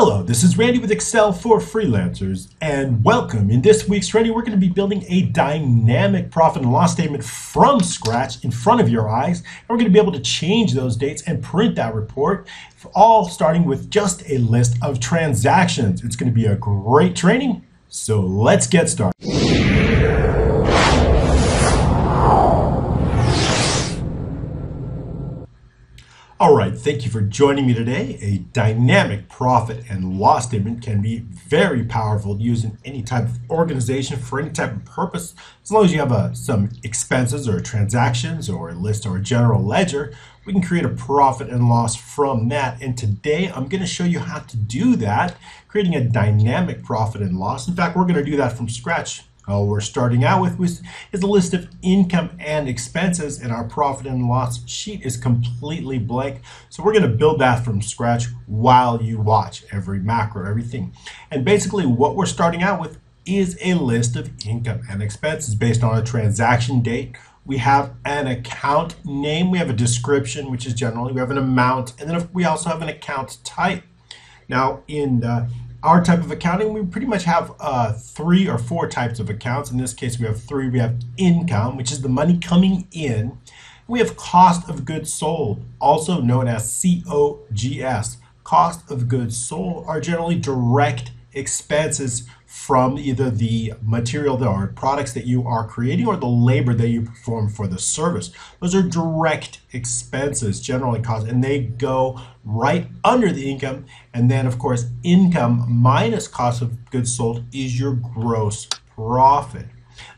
Hello, this is Randy with Excel for Freelancers, and welcome. In this week's training, we're going to be building a dynamic profit and loss statement from scratch in front of your eyes. And we're going to be able to change those dates and print that report, all starting with just a list of transactions. It's going to be a great training, so let's get started. All right, thank you for joining me today. A dynamic profit and loss statement can be very powerful used in any type of organization for any type of purpose. As long as you have a, some expenses or transactions or a list or a general ledger, we can create a profit and loss from that. And today I'm going to show you how to do that, creating a dynamic profit and loss. In fact, we're going to do that from scratch all we're starting out with is a list of income and expenses and our profit and loss sheet is completely blank. So we're going to build that from scratch while you watch every macro, everything. And basically what we're starting out with is a list of income and expenses based on a transaction date. We have an account name, we have a description, which is generally, we have an amount, and then we also have an account type. Now in uh, our type of accounting, we pretty much have uh, three or four types of accounts. In this case, we have three. We have income, which is the money coming in. We have cost of goods sold, also known as COGS. Cost of goods sold are generally direct expenses from either the material or products that you are creating or the labor that you perform for the service. Those are direct expenses generally cost and they go right under the income and then of course income minus cost of goods sold is your gross profit.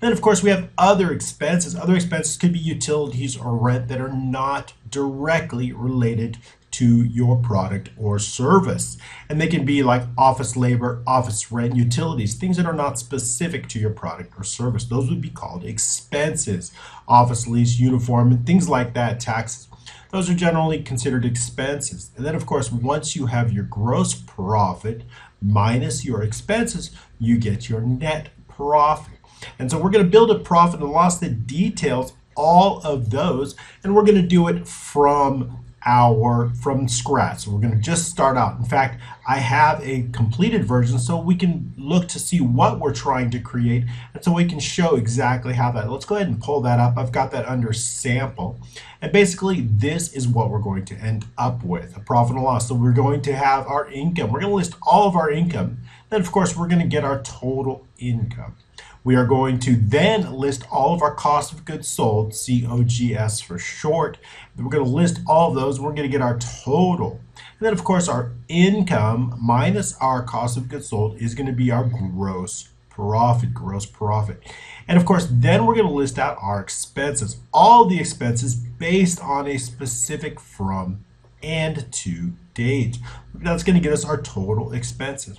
Then of course we have other expenses. Other expenses could be utilities or rent that are not directly related to your product or service. And they can be like office labor, office rent, utilities, things that are not specific to your product or service. Those would be called expenses. Office lease, uniform, and things like that, taxes. Those are generally considered expenses. And then, of course, once you have your gross profit minus your expenses, you get your net profit. And so we're going to build a profit and loss that details all of those, and we're going to do it from our from scratch. So we're going to just start out. In fact, I have a completed version so we can look to see what we're trying to create and so we can show exactly how that. Let's go ahead and pull that up. I've got that under sample. And basically this is what we're going to end up with, a profit and loss. So we're going to have our income. We're going to list all of our income. Then of course we're going to get our total income. We are going to then list all of our cost of goods sold, COGS for short. We're going to list all of those. We're going to get our total. And then, of course, our income minus our cost of goods sold is going to be our gross profit, gross profit. And of course, then we're going to list out our expenses, all the expenses based on a specific from and to date. That's going to get us our total expenses.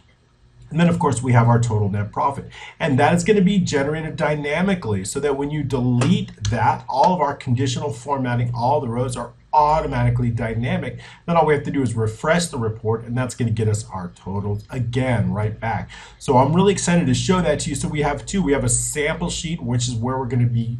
And then, of course, we have our total net profit. And that is going to be generated dynamically so that when you delete that, all of our conditional formatting, all the rows are automatically dynamic. Then all we have to do is refresh the report and that's going to get us our totals again right back. So I'm really excited to show that to you. So we have two. We have a sample sheet, which is where we're going to be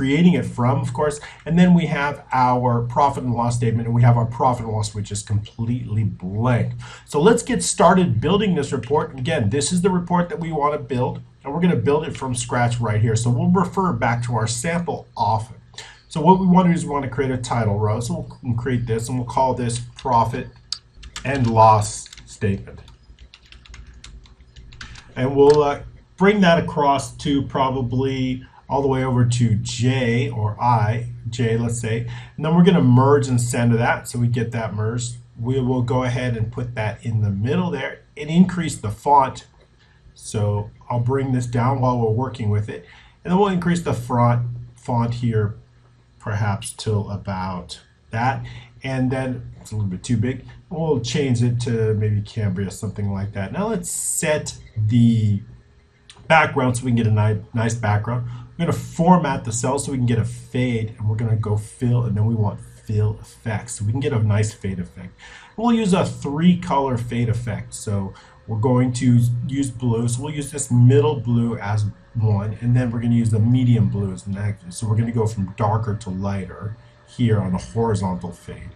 creating it from, of course. And then we have our profit and loss statement, and we have our profit and loss, which is completely blank. So let's get started building this report. Again, this is the report that we want to build, and we're going to build it from scratch right here. So we'll refer back to our sample often. So what we want to do is we want to create a title row. So we'll create this, and we'll call this profit and loss statement. And we'll uh, bring that across to probably all the way over to J or I, J let's say, and then we're going to merge and center that so we get that merged. We will go ahead and put that in the middle there and increase the font. So I'll bring this down while we're working with it and then we'll increase the font, font here perhaps till about that and then it's a little bit too big. We'll change it to maybe Cambria, something like that. Now let's set the background so we can get a nice, nice background. We're going to format the cell so we can get a fade, and we're going to go fill, and then we want fill effects. So we can get a nice fade effect. We'll use a three color fade effect. So we're going to use blue. So we'll use this middle blue as one, and then we're going to use the medium blue as the next. So we're going to go from darker to lighter here on a horizontal fade.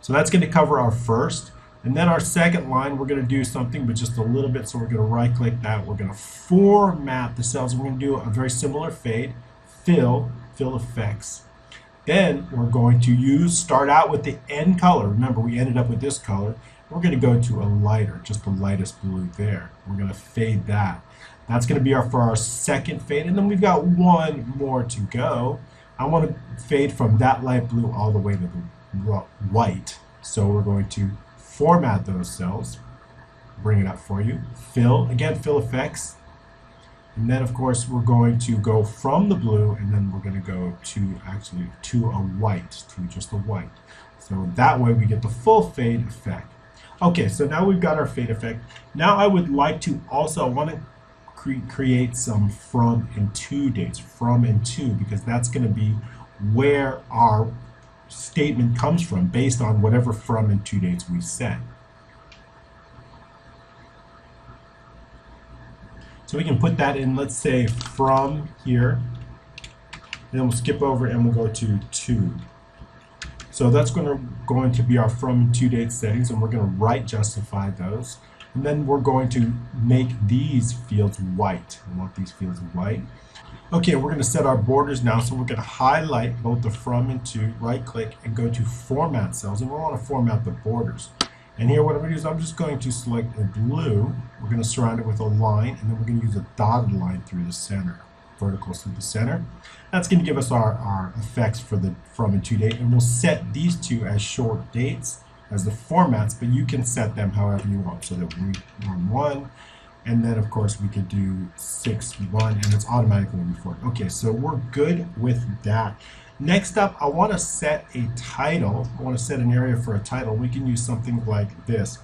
So that's going to cover our first. And then our second line, we're going to do something, but just a little bit. So we're going to right click that. We're going to format the cells. We're going to do a very similar fade, fill, fill effects. Then we're going to use, start out with the end color. Remember, we ended up with this color. We're going to go to a lighter, just the lightest blue there. We're going to fade that. That's going to be our for our second fade. And then we've got one more to go. I want to fade from that light blue all the way to the white. So we're going to format those cells, bring it up for you, fill, again, fill effects, and then of course we're going to go from the blue and then we're going to go to actually to a white, to just a white. So that way we get the full fade effect. Okay, so now we've got our fade effect. Now I would like to also, I want to cre create some from and to dates, from and to, because that's going to be where our statement comes from based on whatever from and to dates we set. So we can put that in, let's say, from here. And then we'll skip over and we'll go to to. So that's going to, going to be our from and to date settings, and we're going to right justify those. And then we're going to make these fields white. We want these fields white. Okay, we're going to set our borders now. So we're going to highlight both the from and to, right click, and go to format cells. And we want to format the borders. And here what I'm going to do is I'm just going to select a blue. We're going to surround it with a line, and then we're going to use a dotted line through the center, verticals through the center. That's going to give us our, our effects for the from and to date. And we'll set these two as short dates as the formats, but you can set them however you want. So that we run one, and then of course we could do 6 1 and it's automatically before okay so we're good with that. Next up I want to set a title. I want to set an area for a title. We can use something like this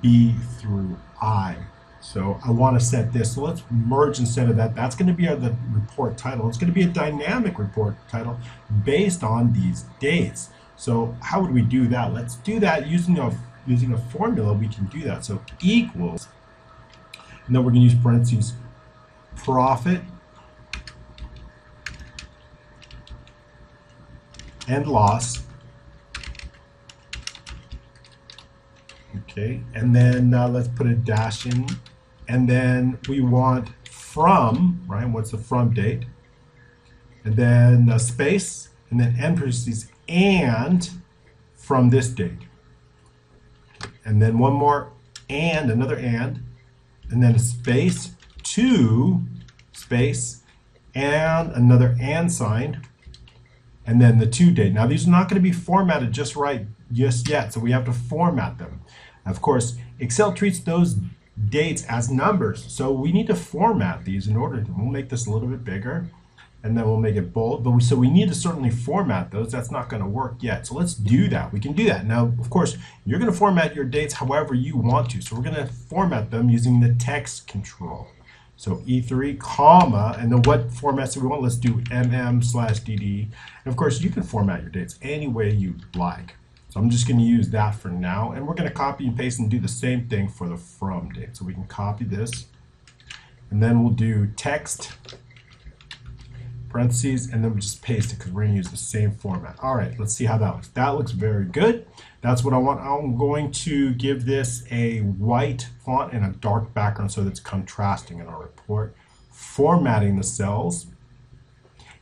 B through I. So I want to set this. So let's merge instead of that. That's going to be our, the report title. It's going to be a dynamic report title based on these dates. So how would we do that? Let's do that using a using a formula. We can do that. So equals and then we're going to use parentheses profit and loss. Okay, and then uh, let's put a dash in. And then we want from, right? What's the from date? And then a space, and then end parentheses, and from this date. And then one more and, another and, and then a space, two, space, and another and sign, and then the to date. Now these are not going to be formatted just right just yet, so we have to format them. Of course, Excel treats those dates as numbers, so we need to format these in order to, we'll make this a little bit bigger and then we'll make it bold. But we, so we need to certainly format those. That's not going to work yet. So let's do that. We can do that. Now, of course, you're going to format your dates however you want to. So we're going to format them using the text control. So E3, comma, and then what formats do we want? Let's do MM slash DD. And of course, you can format your dates any way you like. So I'm just going to use that for now. And we're going to copy and paste and do the same thing for the from date. So we can copy this. And then we'll do text parentheses, and then we just paste it because we're going to use the same format. All right, let's see how that looks. That looks very good. That's what I want. I'm going to give this a white font and a dark background so that it's contrasting in our report. Formatting the cells.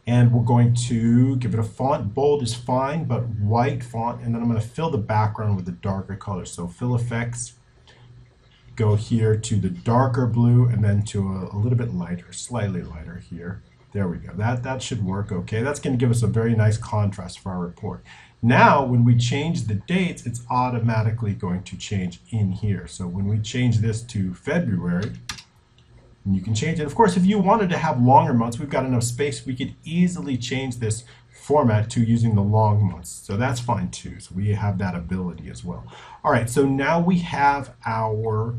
And we're going to give it a font. Bold is fine, but white font. And then I'm going to fill the background with a darker color. So fill effects, go here to the darker blue, and then to a, a little bit lighter, slightly lighter here. There we go. That, that should work okay. That's going to give us a very nice contrast for our report. Now, when we change the dates, it's automatically going to change in here. So when we change this to February, and you can change it. Of course, if you wanted to have longer months, we've got enough space, we could easily change this format to using the long months. So that's fine too. So we have that ability as well. All right, so now we have our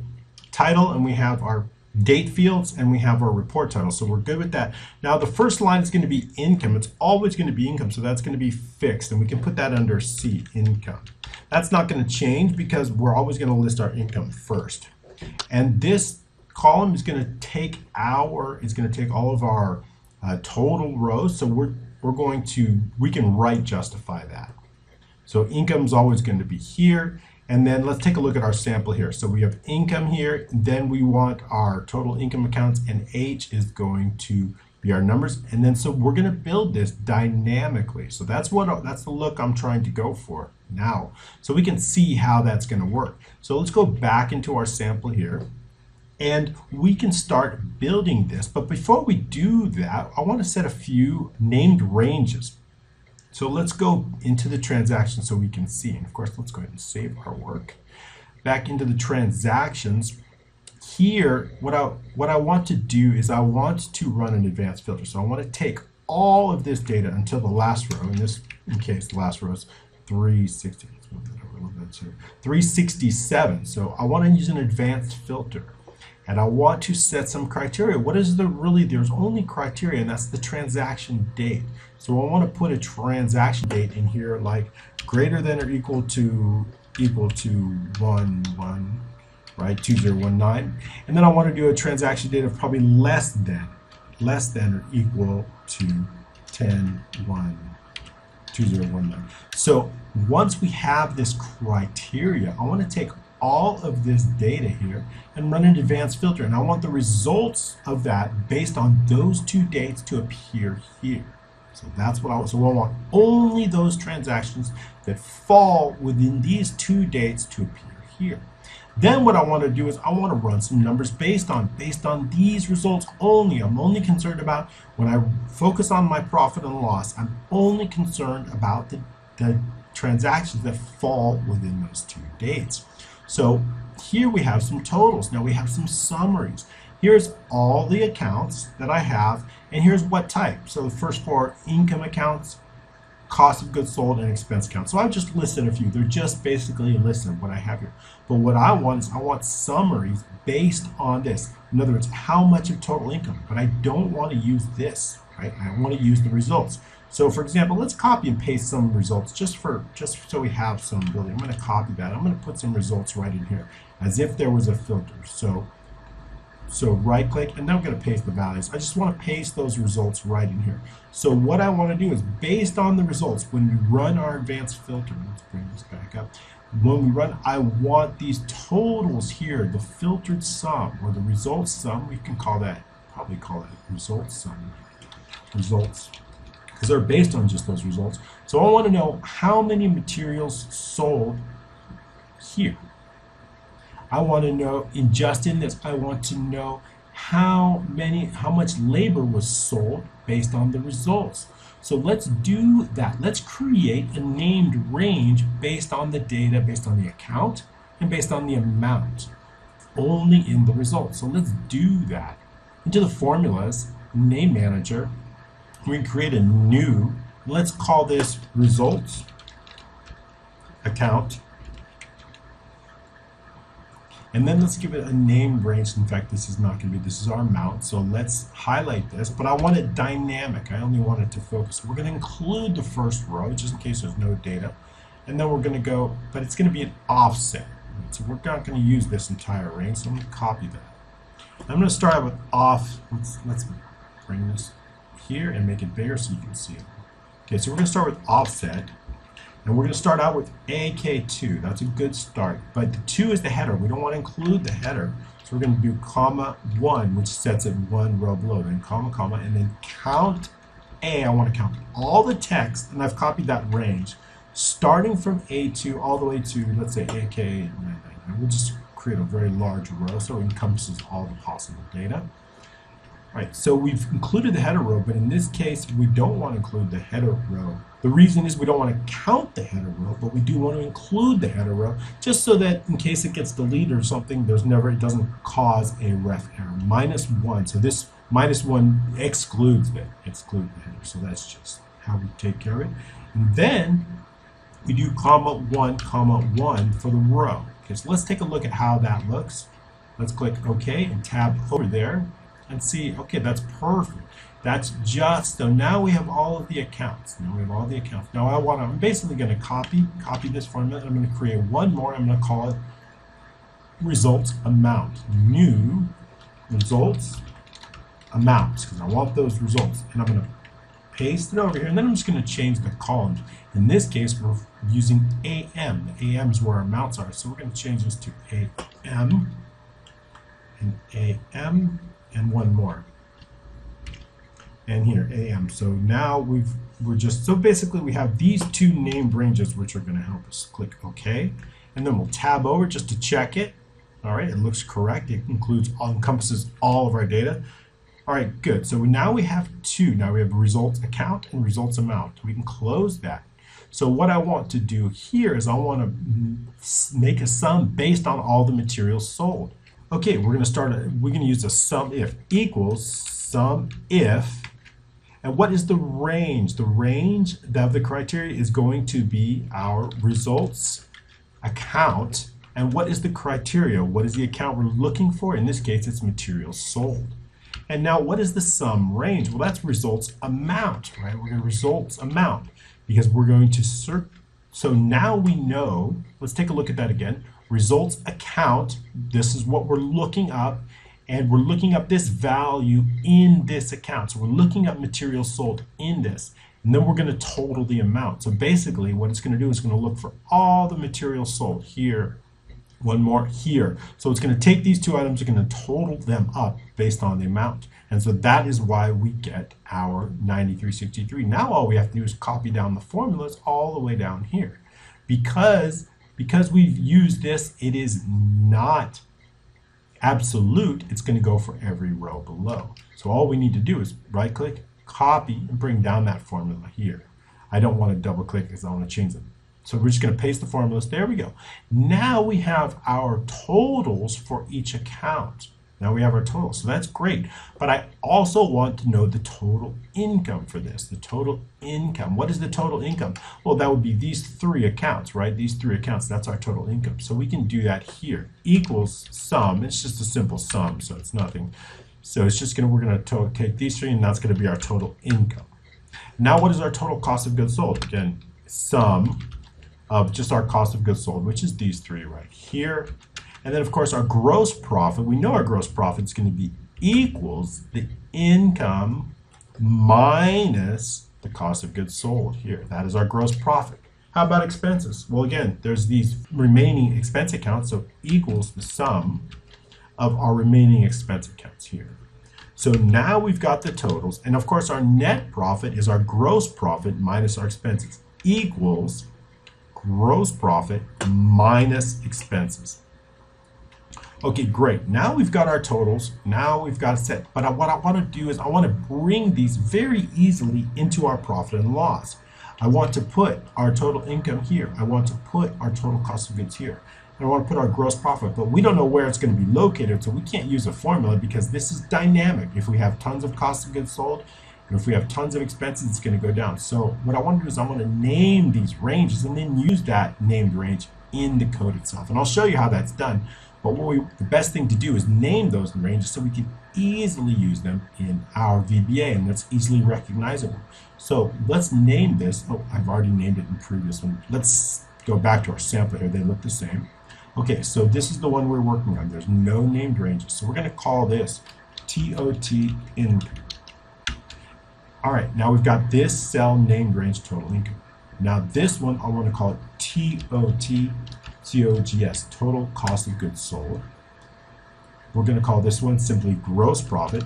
title and we have our date fields and we have our report title. So we're good with that. Now the first line is going to be income. It's always going to be income. So that's going to be fixed and we can put that under C, income. That's not going to change because we're always going to list our income first. And this column is going to take our, is going to take all of our uh, total rows. So we're, we're going to, we can right justify that. So income is always going to be here And then let's take a look at our sample here. So we have income here, then we want our total income accounts, and H is going to be our numbers. And then so we're gonna build this dynamically. So that's what that's the look I'm trying to go for now. So we can see how that's gonna work. So let's go back into our sample here and we can start building this. But before we do that, I want to set a few named ranges. So let's go into the transaction so we can see. And of course, let's go ahead and save our work. Back into the transactions. Here, what I, what I want to do is I want to run an advanced filter. So I want to take all of this data until the last row. In this in case, the last row is 360. 367. So I want to use an advanced filter and I want to set some criteria. What is the really, there's only criteria and that's the transaction date. So I want to put a transaction date in here like greater than or equal to equal to 1, 1, right, 2019. And then I want to do a transaction date of probably less than, less than or equal to 10, 1, 2019. So once we have this criteria, I want to take all of this data here and run an advanced filter. And I want the results of that based on those two dates to appear here. So that's what I want. So I want only those transactions that fall within these two dates to appear here. Then what I want to do is I want to run some numbers based on based on these results only. I'm only concerned about when I focus on my profit and loss, I'm only concerned about the, the transactions that fall within those two dates. So here we have some totals. Now we have some summaries. Here's all the accounts that I have, and here's what type. So the first four income accounts, cost of goods sold, and expense accounts. So I've just listed a few. They're just basically a list of what I have here. But what I want is I want summaries based on this. In other words, how much of total income. But I don't want to use this, right? I want to use the results. So for example, let's copy and paste some results just for just so we have some ability. I'm going to copy that. I'm going to put some results right in here as if there was a filter. So so right click and then I'm going to paste the values. I just want to paste those results right in here. So what I want to do is based on the results when we run our advanced filter, let's bring this back up. When we run, I want these totals here, the filtered sum or the results sum, we can call that, probably call that results sum, results because they're based on just those results. So I want to know how many materials sold here. I want to know, in just in this, I want to know how many, how much labor was sold based on the results. So let's do that. Let's create a named range based on the data, based on the account, and based on the amount, only in the results. So let's do that. Into the formulas, name manager, we create a new, let's call this results account. And then let's give it a name range. In fact, this is not going to be, this is our mount. So let's highlight this, but I want it dynamic. I only want it to focus. We're going to include the first row just in case there's no data. And then we're going to go, but it's going to be an offset. So we're not going to use this entire range. So I'm going to copy that. I'm going to start with off. Let's, let's bring this here and make it bigger so you can see it. Okay, so we're going to start with offset. And we're going to start out with AK2. That's a good start. But the 2 is the header. We don't want to include the header. So we're going to do comma 1, which sets it one row below. Then comma, comma, and then count A. I want to count all the text, and I've copied that range, starting from A2 all the way to, let's say, AK. And we'll just create a very large row so it encompasses all the possible data. Right, so we've included the header row, but in this case, we don't want to include the header row. The reason is we don't want to count the header row, but we do want to include the header row, just so that in case it gets deleted or something, there's never, it doesn't cause a ref error. Minus one, so this minus one excludes the, exclude the header, so that's just how we take care of it. And then we do comma one, comma one for the row. Okay, so let's take a look at how that looks. Let's click OK and tab over there and see, okay, that's perfect. That's just, so now we have all of the accounts. Now we have all the accounts. Now I want to, I'm basically going to copy, copy this formula. I'm going to create one more. I'm going to call it results amount. New results amounts, because I want those results. And I'm going to paste it over here, and then I'm just going to change the columns. In this case, we're using AM. AM is where our amounts are, so we're going to change this to AM and AM and one more. And here, AM. So now we've we're just so basically we have these two named ranges which are going to help us. Click OK, and then we'll tab over just to check it. All right, it looks correct. It includes encompasses all of our data. All right, good. So now we have two. Now we have results account and results amount. We can close that. So what I want to do here is I want to make a sum based on all the materials sold. Okay, we're going to start, a, we're going to use a sum if equals sum if, and what is the range? The range of the criteria is going to be our results account. And what is the criteria? What is the account we're looking for? In this case, it's materials sold. And now what is the sum range? Well, that's results amount, right? We're going to results amount because we're going to search. So now we know, let's take a look at that again. Results account, this is what we're looking up, and we're looking up this value in this account. So we're looking up materials sold in this. And then we're going to total the amount. So basically what it's going to do is going to look for all the materials sold here, one more here. So it's going to take these two items, it's going to total them up based on the amount. And so that is why we get our 9363. Now all we have to do is copy down the formulas all the way down here. Because, because we've used this, it is not absolute. It's going to go for every row below. So all we need to do is right click, copy, and bring down that formula here. I don't want to double click because I want to change it so we're just going to paste the formulas. There we go. Now we have our totals for each account. Now we have our total, so that's great. But I also want to know the total income for this, the total income. What is the total income? Well, that would be these three accounts, right? These three accounts, that's our total income. So we can do that here. Equals sum, it's just a simple sum, so it's nothing. So it's just gonna, we're gonna take these three and that's gonna be our total income. Now what is our total cost of goods sold? Again, sum of just our cost of goods sold, which is these three right here. And then, of course, our gross profit, we know our gross profit is going to be equals the income minus the cost of goods sold here. That is our gross profit. How about expenses? Well, again, there's these remaining expense accounts, so equals the sum of our remaining expense accounts here. So now we've got the totals, and of course our net profit is our gross profit minus our expenses, equals gross profit minus expenses. Okay, great. Now we've got our totals. Now we've got a set. But what I want to do is I want to bring these very easily into our profit and loss. I want to put our total income here. I want to put our total cost of goods here. And I want to put our gross profit, but we don't know where it's going to be located, so we can't use a formula because this is dynamic. If we have tons of cost of goods sold, and if we have tons of expenses, it's going to go down. So what I want to do is I want to name these ranges and then use that named range in the code itself. And I'll show you how that's done. But what we, the best thing to do is name those ranges so we can easily use them in our VBA and that's easily recognizable. So let's name this. Oh, I've already named it in previous one. Let's go back to our sample here. They look the same. Okay, so this is the one we're working on. There's no named ranges. So we're going to call this TOT income. All right, now we've got this cell named range total income. Now this one, I want to call it TOT, TOGS, total cost of goods sold. We're going to call this one simply gross profit.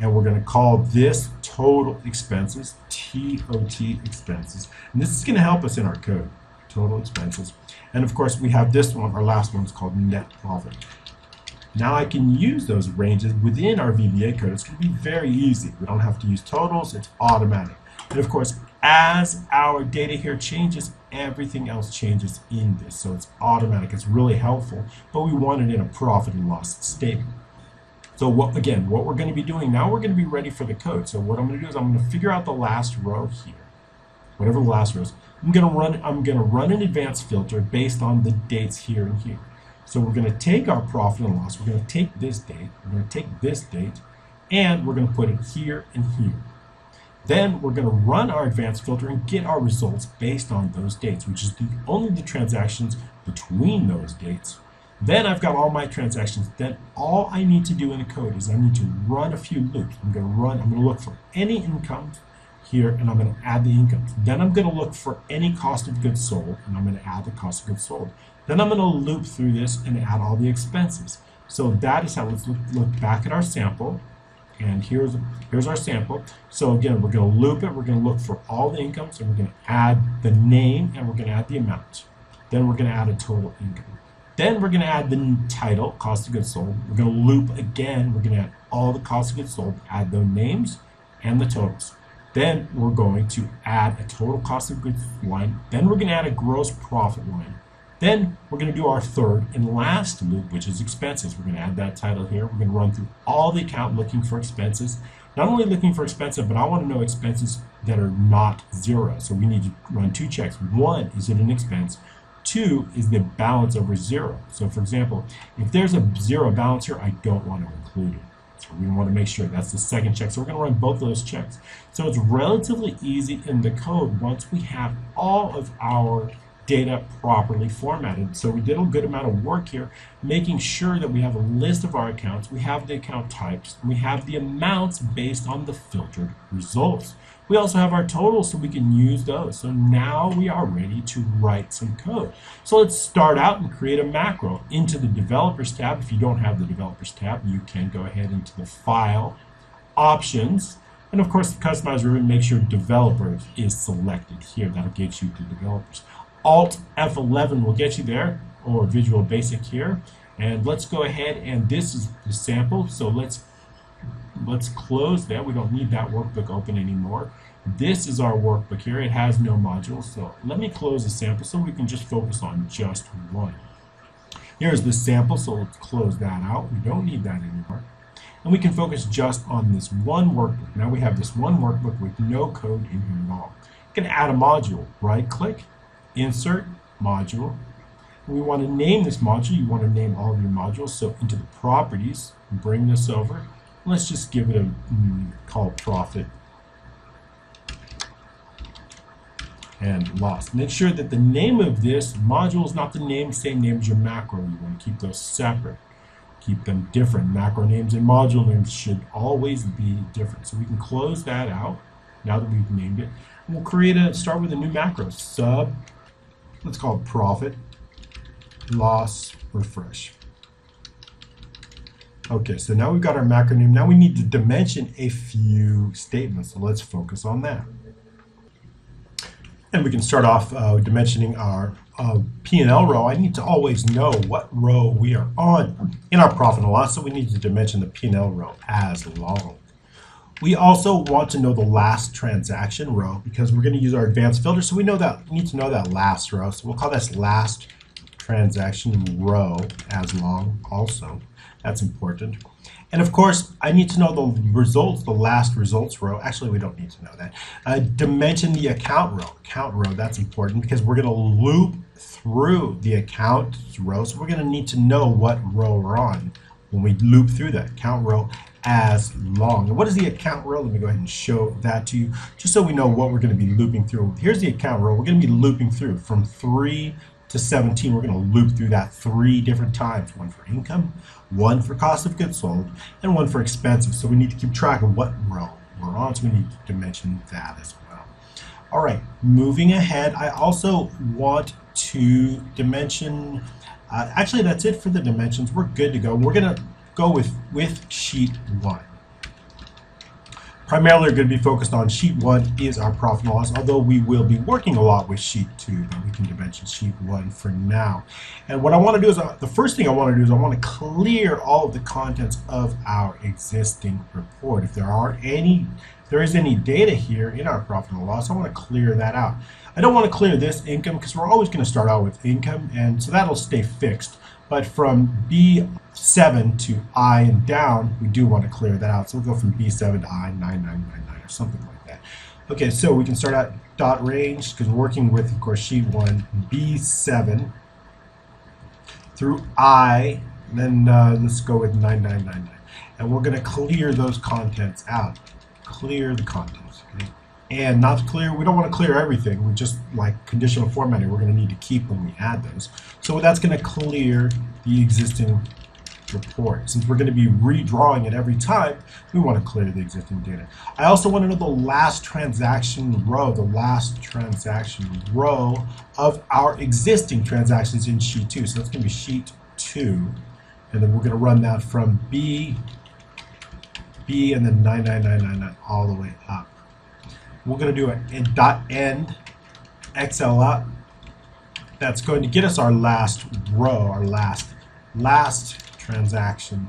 And we're going to call this total expenses, TOT expenses. And this is going to help us in our code, total expenses. And of course, we have this one, our last one is called net profit. Now I can use those ranges within our VBA code. It's going to be very easy. We don't have to use totals. It's automatic. And of course, as our data here changes, everything else changes in this. So it's automatic. It's really helpful, but we want it in a profit and loss statement. So what, again, what we're going to be doing now, we're going to be ready for the code. So what I'm going to do is I'm going to figure out the last row here, whatever the last row is. I'm going to run. I'm going to run an advanced filter based on the dates here and here. So we're going to take our profit and loss, we're going to take this date, we're going to take this date, and we're going to put it here and here. Then we're going to run our advanced filter and get our results based on those dates, which is the, only the transactions between those dates. Then I've got all my transactions. Then all I need to do in the code is I need to run a few loops. I'm going to run, I'm going to look for any income here and I'm going to add the income. Then I'm going to look for any cost of goods sold and I'm going to add the cost of goods sold. Then I'm going to loop through this and add all the expenses. So that is how let's look, look back at our sample. And here's here's our sample. So again, we're going to loop it. We're going to look for all the incomes and we're going to add the name and we're going to add the amount. Then we're going to add a total income. Then we're going to add the title, cost of goods sold. We're going to loop again. We're going to add all the cost of goods sold, add the names and the totals. Then we're going to add a total cost of goods line. Then we're going to add a gross profit line. Then we're going to do our third and last loop, which is expenses. We're going to add that title here. We're going to run through all the account looking for expenses. Not only looking for expenses, but I want to know expenses that are not zero. So we need to run two checks. One, is it an expense? Two is the balance over zero. So for example, if there's a zero balance here, I don't want to include it. So we want to make sure that's the second check. So we're going to run both of those checks. So it's relatively easy in the code once we have all of our data properly formatted. So we did a good amount of work here, making sure that we have a list of our accounts, we have the account types, we have the amounts based on the filtered results. We also have our totals so we can use those. So now we are ready to write some code. So let's start out and create a macro into the developers tab. If you don't have the developers tab, you can go ahead into the file, options, and of course customize ribbon, make sure developers is selected here. That'll get you to developers. Alt F11 will get you there, or Visual Basic here. And let's go ahead and this is the sample. So let's let's close that. We don't need that workbook open anymore. This is our workbook here. It has no modules. So let me close the sample so we can just focus on just one. Here's the sample, so let's close that out. We don't need that anymore. And we can focus just on this one workbook. Now we have this one workbook with no code in here at all. We can add a module. Right click, insert, module. We want to name this module. You want to name all of your modules. So into the properties, bring this over. Let's just give it a call profit and loss. Make sure that the name of this module is not the name, same name as your macro. You want to keep those separate. Keep them different. Macro names and module names should always be different. So we can close that out now that we've named it. We'll create a, start with a new macro, sub, let's call it profit, loss, refresh. Okay, so now we've got our macro name. Now we need to dimension a few statements. So let's focus on that. And we can start off uh, dimensioning our uh, P&L row. I need to always know what row we are on in our profit and loss. So we need to dimension the P&L row as long. We also want to know the last transaction row because we're going to use our advanced filter. So we know that we need to know that last row. So we'll call this last transaction row as long also. That's important. And of course, I need to know the results, the last results row. Actually, we don't need to know that. Uh, dimension the account row. Account row, that's important because we're going to loop through the account row. So we're going to need to know what row we're on when we loop through that account row as long. And what is the account row? Let me go ahead and show that to you just so we know what we're going to be looping through. Here's the account row. We're going to be looping through from 3 to 17, we're going to loop through that three different times, one for income, one for cost of goods sold, and one for expenses. So we need to keep track of what row we're on, so we need to dimension that as well. All right, moving ahead, I also want to dimension, uh, actually that's it for the dimensions. We're good to go. We're going to go with, with sheet one primarily we're going to be focused on sheet one is our profit and loss, although we will be working a lot with sheet two, but we can dimension sheet one for now. And what I want to do is, uh, the first thing I want to do is I want to clear all of the contents of our existing report. If there are any, if there is any data here in our profit and loss, I want to clear that out. I don't want to clear this income because we're always going to start out with income, and so that'll stay fixed. But from B7 to I and down, we do want to clear that out. So we'll go from B7 to I, 9999 or something like that. Okay, so we can start out dot range because we're working with, of course, sheet 1, B7 through I, then uh, let's go with 9999. And we're going to clear those contents out. Clear the contents. And not clear, we don't want to clear everything. We just like conditional formatting, we're going to need to keep when we add those. So that's going to clear the existing report. Since we're going to be redrawing it every time, we want to clear the existing data. I also want to know the last transaction row, the last transaction row of our existing transactions in sheet 2. So that's going to be sheet 2. And then we're going to run that from B, B, and then 99999 all the way up. We're going to do a, a dot end xlUp. That's going to get us our last row, our last last transaction.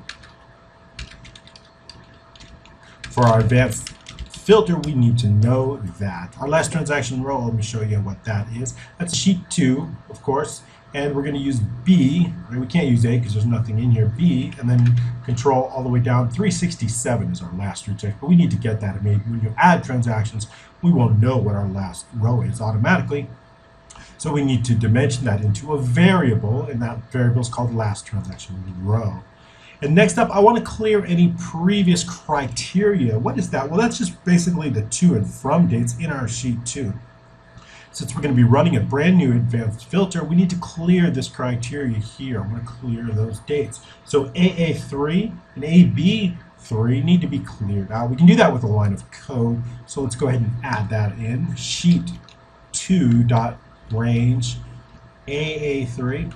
For our advanced filter, we need to know that. Our last transaction row, let me show you what that is. That's sheet 2, of course, and we're going to use B. We can't use A because there's nothing in here. B, and then control all the way down. 367 is our last transaction, but we need to get that. I mean, when you add transactions, we won't know what our last row is automatically. So we need to dimension that into a variable, and that variable is called last transaction row. And next up, I want to clear any previous criteria. What is that? Well, that's just basically the to and from dates in our sheet 2. Since we're going to be running a brand new advanced filter, we need to clear this criteria here. I'm going to clear those dates. So AA3 and AB3 need to be cleared out. We can do that with a line of code. So let's go ahead and add that in. Sheet 2 dot range AA3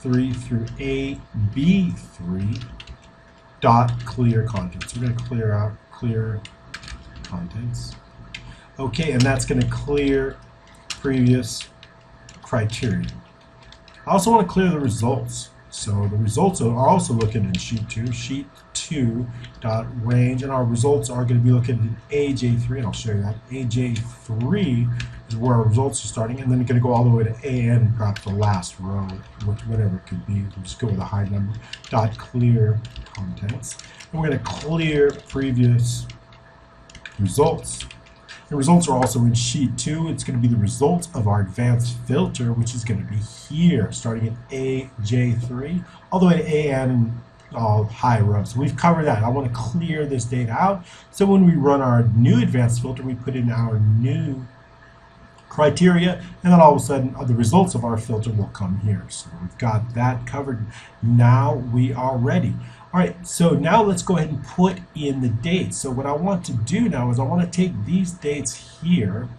3 through AB3 dot clear contents. We're going to clear out clear contents. Okay, and that's going to clear previous criteria. I also want to clear the results. So the results are also looking in sheet 2. Sheet 2 dot range, and our results are going to be looking at AJ3, and I'll show you that. AJ3 is where our results are starting, and then it's going to go all the way to AN, perhaps the last row, whatever it could be. We'll just go with a high number. Dot clear contents. And we're going to clear previous results. The results are also in sheet 2. It's going to be the results of our advanced filter, which is going to be here, starting at AJ3, all the way to AN all high rows. We've covered that. I want to clear this data out. So when we run our new advanced filter, we put in our new criteria, and then all of a sudden uh, the results of our filter will come here. So we've got that covered. Now we are ready. All right, so now let's go ahead and put in the dates. So what I want to do now is I want to take these dates here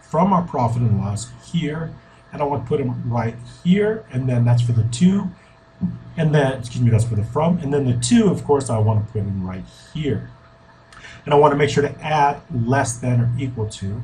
from our profit and loss here, and I want to put them right here, and then that's for the to, and then, excuse me, that's for the from, and then the to, of course, I want to put in right here. And I want to make sure to add less than or equal to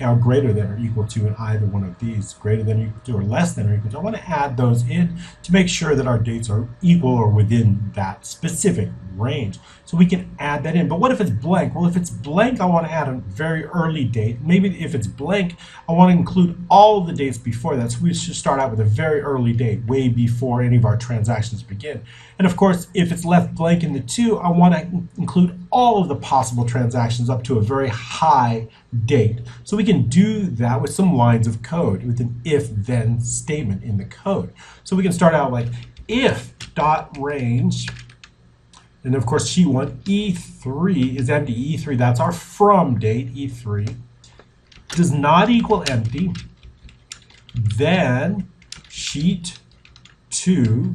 are greater than or equal to in either one of these, greater than or equal to or less than or equal to. I want to add those in to make sure that our dates are equal or within that specific range. So we can add that in. But what if it's blank? Well, if it's blank, I want to add a very early date. Maybe if it's blank, I want to include all the dates before that. So we should start out with a very early date, way before any of our transactions begin. And of course, if it's left blank in the to, I want to include all of the possible transactions up to a very high date. So we can do that with some lines of code with an if-then statement in the code. So we can start out like if dot range and of course, sheet 1, E3 is empty. E3, that's our from date, E3, does not equal empty. Then sheet 2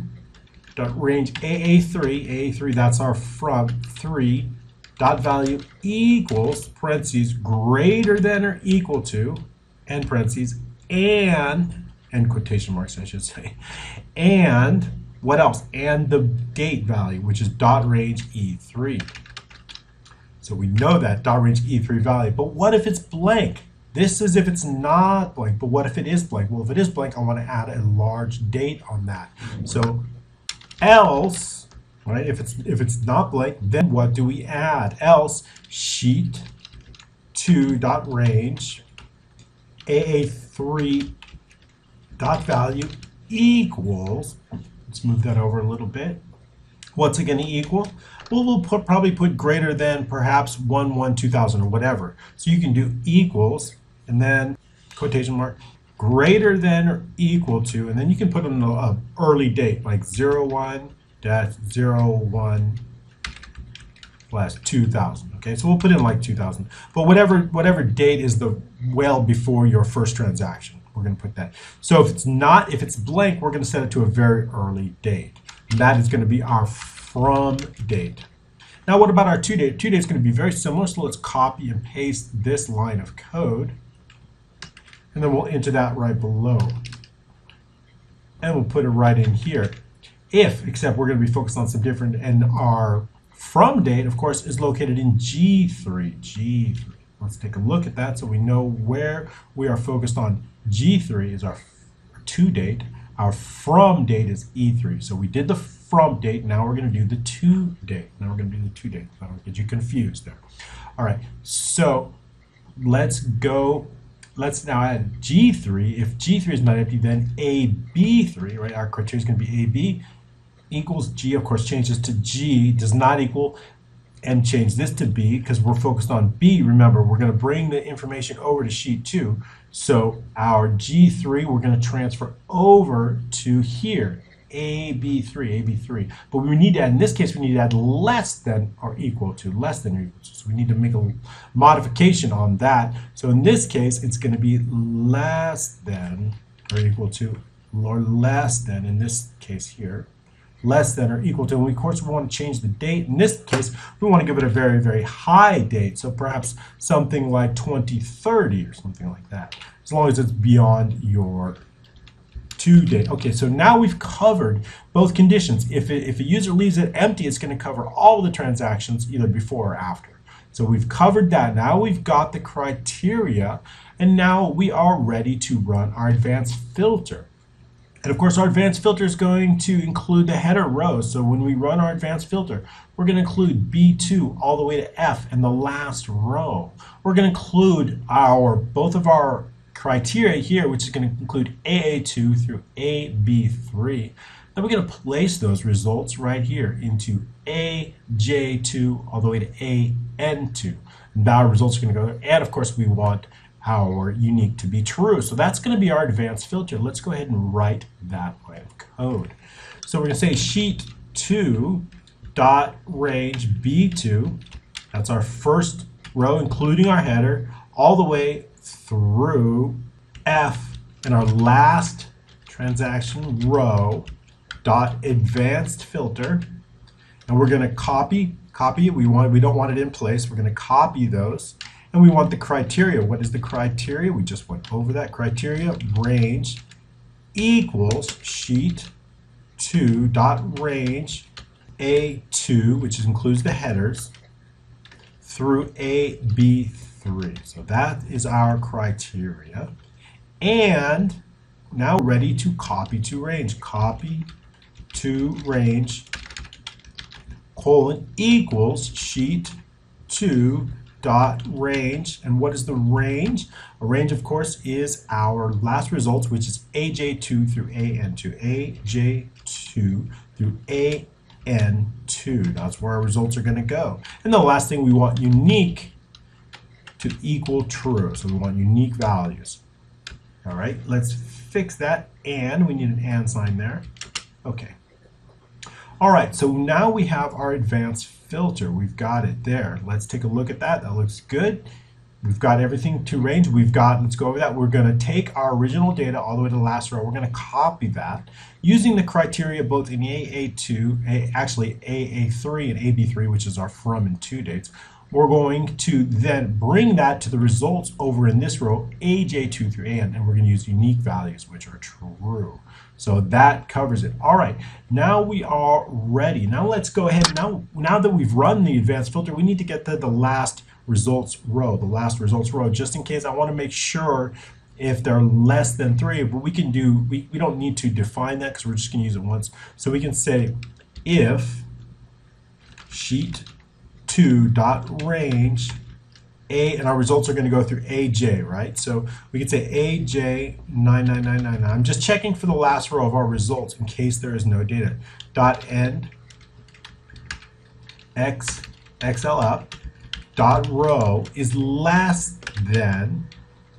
dot range AA3, AA3, that's our from 3 dot value equals parentheses greater than or equal to and parentheses and and quotation marks I should say and what else? And the date value, which is dot range E3. So we know that dot range E3 value. But what if it's blank? This is if it's not blank, but what if it is blank? Well, if it is blank, I want to add a large date on that. So else, right, if it's if it's not blank, then what do we add? Else sheet 2 dot range AA3 dot value equals Let's move that over a little bit. What's it going to equal? Well, we'll put, probably put greater than perhaps 1, 1, 2000 or whatever. So you can do equals and then quotation mark greater than or equal to, and then you can put in an early date like 01 dash 01 slash 2000. Okay, so we'll put in like 2000. But whatever whatever date is the well before your first transaction. we're going to put that. So if it's not, if it's blank, we're going to set it to a very early date. That is going to be our from date. Now what about our to date? To date is going to be very similar, so let's copy and paste this line of code. And then we'll enter that right below. And we'll put it right in here. If, except we're going to be focused on some different, and our from date, of course, is located in G3. G3. Let's take a look at that so we know where we are focused on. G3 is our to date. Our from date is E3. So we did the from date. Now we're going to do the to date. Now we're going to do the to date. I don't get you confused there. All right. So let's go. Let's now add G3. If G3 is not empty, then AB3, right? Our criteria is going to be AB equals G. Of course, changes to G does not equal and change this to B because we're focused on B. Remember, we're going to bring the information over to sheet 2. So our G3, we're going to transfer over to here, AB3, AB3. But we need to add, in this case, we need to add less than or equal to, less than or equal to. So we need to make a modification on that. So in this case, it's going to be less than or equal to, or less than, in this case here, less than or equal to. And we, of course, we want to change the date. In this case, we want to give it a very, very high date. So perhaps something like 2030 or something like that, as long as it's beyond your to date. Okay, so now we've covered both conditions. If, it, if a user leaves it empty, it's going to cover all the transactions either before or after. So we've covered that. Now we've got the criteria, and now we are ready to run our advanced filter. And of course, our advanced filter is going to include the header row. So when we run our advanced filter, we're going to include B2 all the way to F in the last row. We're going to include our both of our criteria here, which is going to include AA2 through AB3. Then we're going to place those results right here into AJ2 all the way to AN2. And our results are going to go there. And of course, we want our unique to be true. So that's going to be our advanced filter. Let's go ahead and write that line of code. So we're going to say sheet 2 dot range b2. That's our first row, including our header, all the way through f and our last transaction row dot advanced filter. And we're going to copy copy it. We want we don't want it in place. We're going to copy those and we want the criteria. What is the criteria? We just went over that criteria. Range equals sheet 2 dot range A2, which includes the headers, through AB3. So that is our criteria. And now ready to copy to range. Copy to range colon equals sheet 2 dot range. And what is the range? A range, of course, is our last results, which is AJ2 through AN2. AJ2 through AN2. That's where our results are going to go. And the last thing we want unique to equal true. So we want unique values. All right, let's fix that. And we need an and sign there. Okay. All right, so now we have our advanced filter. We've got it there. Let's take a look at that. That looks good. We've got everything to range. We've got, let's go over that. We're going to take our original data all the way to the last row. We're going to copy that using the criteria both in AA2, A, actually AA3 and AB3, which is our from and to dates. We're going to then bring that to the results over in this row, AJ2 through AN, and we're going to use unique values, which are true. So that covers it. All right, now we are ready. Now let's go ahead. Now, now that we've run the advanced filter, we need to get to the last results row, the last results row, just in case I want to make sure if they're less than three, but we can do, we, we don't need to define that because we're just going to use it once. So we can say if sheet 2 dot range a, and our results are going to go through AJ, right? So we could say AJ 99999. I'm just checking for the last row of our results in case there is no data. Dot end X up dot row is less than,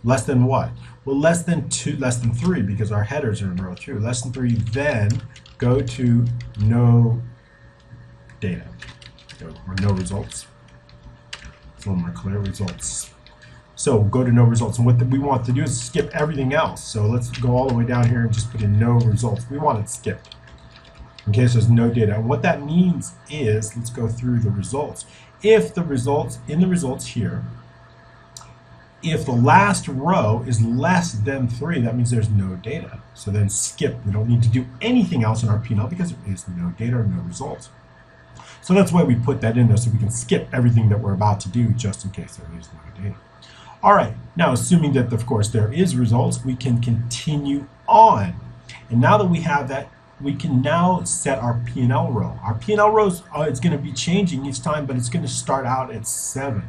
less than what? Well, less than two, less than three because our headers are in row two Less than three, then go to no data or no results little more clear results. So go to no results. And what we want to do is skip everything else. So let's go all the way down here and just put in no results. We want it skipped in case there's no data. And what that means is, let's go through the results. If the results, in the results here, if the last row is less than 3, that means there's no data. So then skip. We don't need to do anything else in our P&L because there is no data or no results. So that's why we put that in there so we can skip everything that we're about to do just in case there is no data. All right, now assuming that of course there is results, we can continue on. And now that we have that, we can now set our P&L row. Our P&L row is uh, going to be changing each time, but it's going to start out at 7.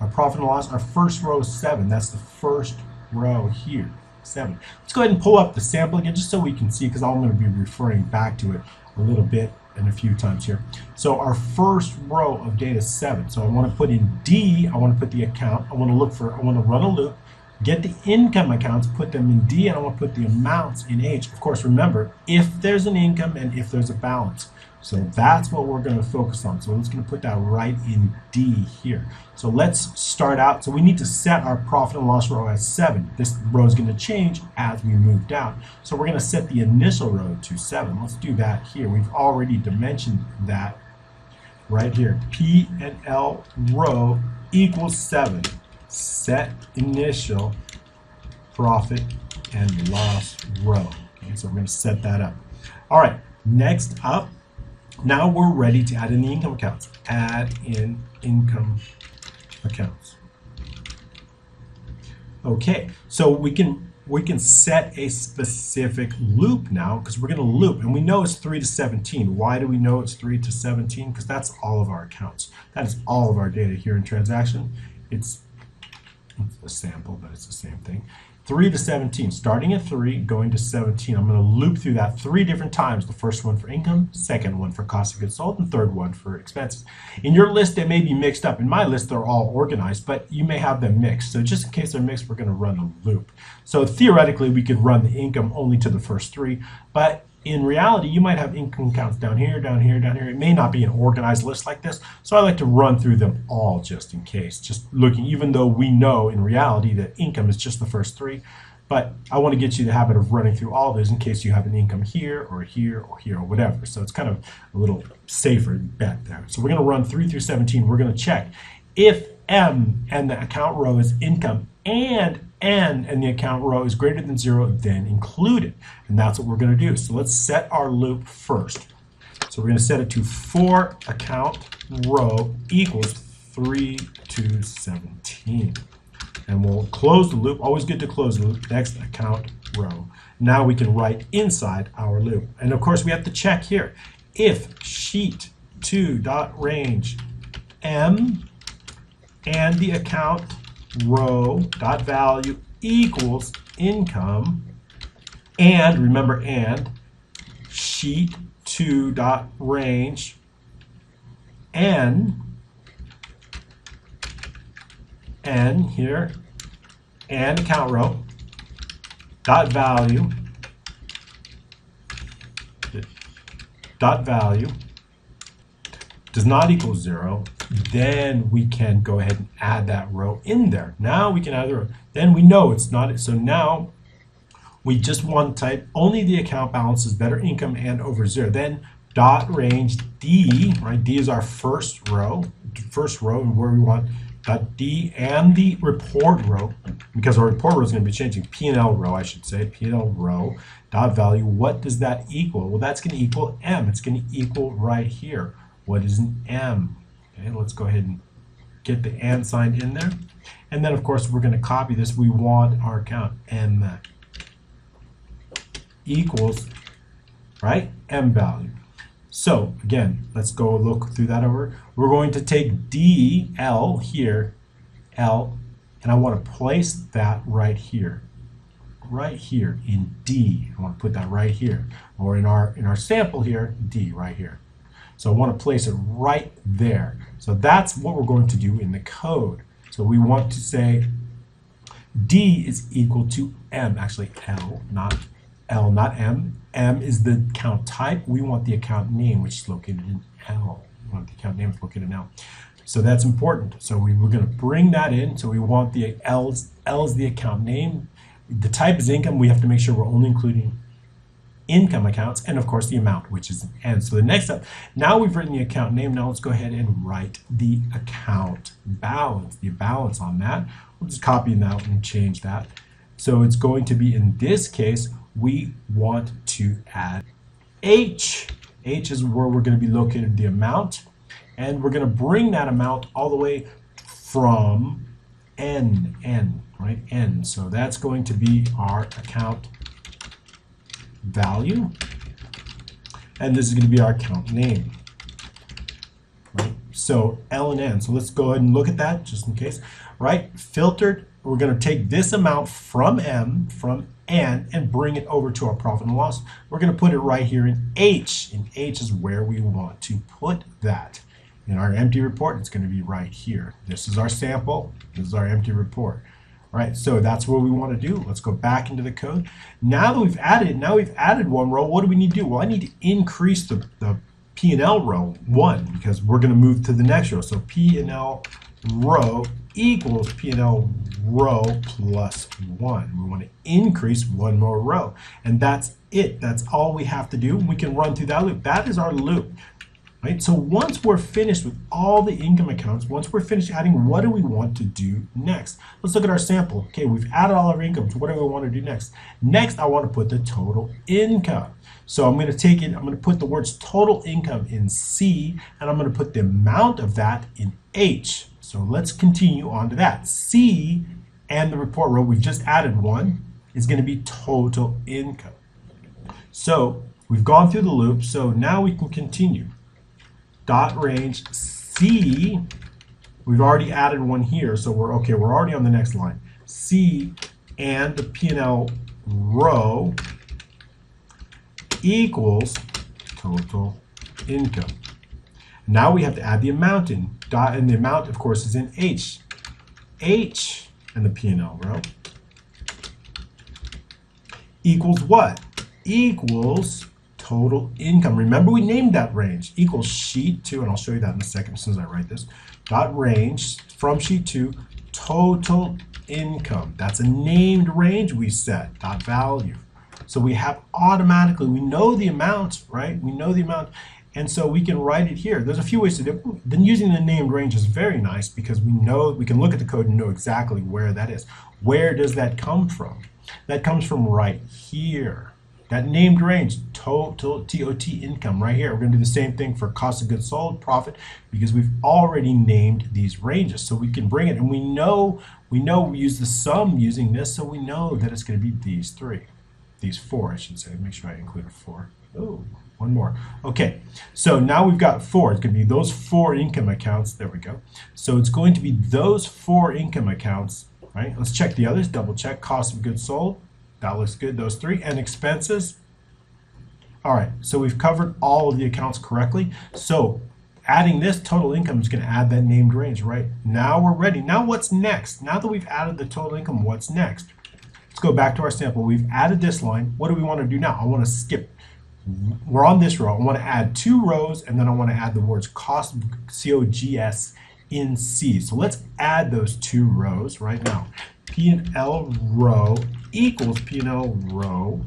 Our profit and loss, our first row is 7. That's the first row here, 7. Let's go ahead and pull up the sample again just so we can see because I'm going to be referring back to it a little bit and a few times here. So our first row of data is 7. So I want to put in D, I want to put the account, I want to look for, I want to run a loop, get the income accounts, put them in D, and I want to put the amounts in H. Of course, remember, if there's an income and if there's a balance. So that's what we're going to focus on. So I'm just going to put that right in D here. So let's start out. So we need to set our profit and loss row as 7. This row is going to change as we move down. So we're going to set the initial row to 7. Let's do that here. We've already dimensioned that right here. P and L row equals 7. Set initial profit and loss row. Okay, so we're going to set that up. All right, next up, now we're ready to add in the income accounts. Add in income accounts. Okay, so we can we can set a specific loop now because we're going to loop and we know it's 3 to 17. Why do we know it's 3 to 17? Because that's all of our accounts. That is all of our data here in transaction. It's, it's a sample, but it's the same thing. 3 to 17, starting at 3, going to 17. I'm going to loop through that three different times. The first one for income, second one for cost of goods sold, and third one for expenses. In your list, they may be mixed up. In my list, they're all organized, but you may have them mixed. So just in case they're mixed, we're going to run a loop. So theoretically, we could run the income only to the first three, but in reality, you might have income counts down here, down here, down here. It may not be an organized list like this, so I like to run through them all just in case. Just looking, even though we know in reality that income is just the first three, but I want to get you the habit of running through all of those in case you have an income here or here or here or whatever. So it's kind of a little safer bet there. So we're going to run 3 through 17. We're going to check if M and the account row is income and N and the account row is greater than zero, then include it. And that's what we're going to do. So let's set our loop first. So we're going to set it to for account row equals 3 to 17. And we'll close the loop. Always good to close the loop. Next account row. Now we can write inside our loop. And of course, we have to check here. If sheet 2 dot range M and the account row dot value equals income. And remember and sheet 2 dot range n n here and account row dot value dot value does not equal zero then we can go ahead and add that row in there. Now we can add the row. Then we know it's not, so now we just want to type only the account balances are income and over zero. Then dot range D, right? D is our first row, first row and where we want dot D and the report row, because our report row is going to be changing, P&L row, I should say, P&L row, dot value, what does that equal? Well, that's going to equal M. It's going to equal right here. What is an M? Okay, let's go ahead and get the and sign in there. And then, of course, we're going to copy this. We want our count m equals, right, m value. So, again, let's go look through that over. We're going to take D, L here, L, and I want to place that right here. Right here in D. I want to put that right here. Or in our in our sample here, D right here. So I want to place it right there. So that's what we're going to do in the code. So we want to say D is equal to M, actually L, not L, not M. M is the account type. We want the account name, which is located in L. We want the account name is located in L. So that's important. So we, we're going to bring that in. So we want the L's, L is the account name. The type is income. We have to make sure we're only including income accounts, and of course the amount, which is an N. So the next up, now we've written the account name, now let's go ahead and write the account balance, the balance on that. We'll just copy that and change that. So it's going to be, in this case, we want to add H. H is where we're going to be located the amount, and we're going to bring that amount all the way from N, N, right, N. So that's going to be our account value. And this is going to be our account name. Right? So L and N. So let's go ahead and look at that just in case. Right? Filtered, we're going to take this amount from M, from N, and bring it over to our profit and loss. We're going to put it right here in H. And H is where we want to put that. In our empty report, it's going to be right here. This is our sample. This is our empty report. Right, so that's what we want to do. Let's go back into the code. Now that we've added, now we've added one row, what do we need to do? Well, I need to increase the, the P&L row, one, because we're going to move to the next row. So P&L row equals P&L row plus one. We want to increase one more row. And that's it. That's all we have to do. We can run through that loop. That is our loop. Right? So once we're finished with all the income accounts, once we're finished adding, what do we want to do next? Let's look at our sample. Okay, we've added all our incomes. What do we want to do next? Next, I want to put the total income. So I'm going to take it, I'm going to put the words total income in C, and I'm going to put the amount of that in H. So let's continue on to that. C and the report row, we've just added one, is going to be total income. So we've gone through the loop, so now we can continue dot range C, we've already added one here, so we're okay, we're already on the next line. C and the P&L row equals total income. Now we have to add the amount in. Dot, and the amount, of course, is in H. H and the P&L row equals what? Equals total income. Remember we named that range equals sheet 2, and I'll show you that in a second as soon as I write this. Dot range from sheet 2, total income. That's a named range we set, dot value. So we have automatically, we know the amount, right? We know the amount, and so we can write it here. There's a few ways to do it. Then using the named range is very nice because we know, we can look at the code and know exactly where that is. Where does that come from? That comes from right here. That named range, total TOT income right here. We're to do the same thing for cost of goods sold, profit, because we've already named these ranges. So we can bring it, and we know we know we use the sum using this, so we know that it's going to be these three, these four, I should say. Make sure I include a four. Oh, one more. Okay, so now we've got four. It's going to be those four income accounts. There we go. So it's going to be those four income accounts, right? Let's check the others. Double check cost of goods sold that looks good, those three. And expenses. All right, so we've covered all of the accounts correctly. So adding this total income is going to add that named range, right? Now we're ready. Now what's next? Now that we've added the total income, what's next? Let's go back to our sample. We've added this line. What do we want to do now? I want to skip. We're on this row. I want to add two rows, and then I want to add the words cost C-O-G-S in C. So let's add those two rows right now. P&L row equals P&L row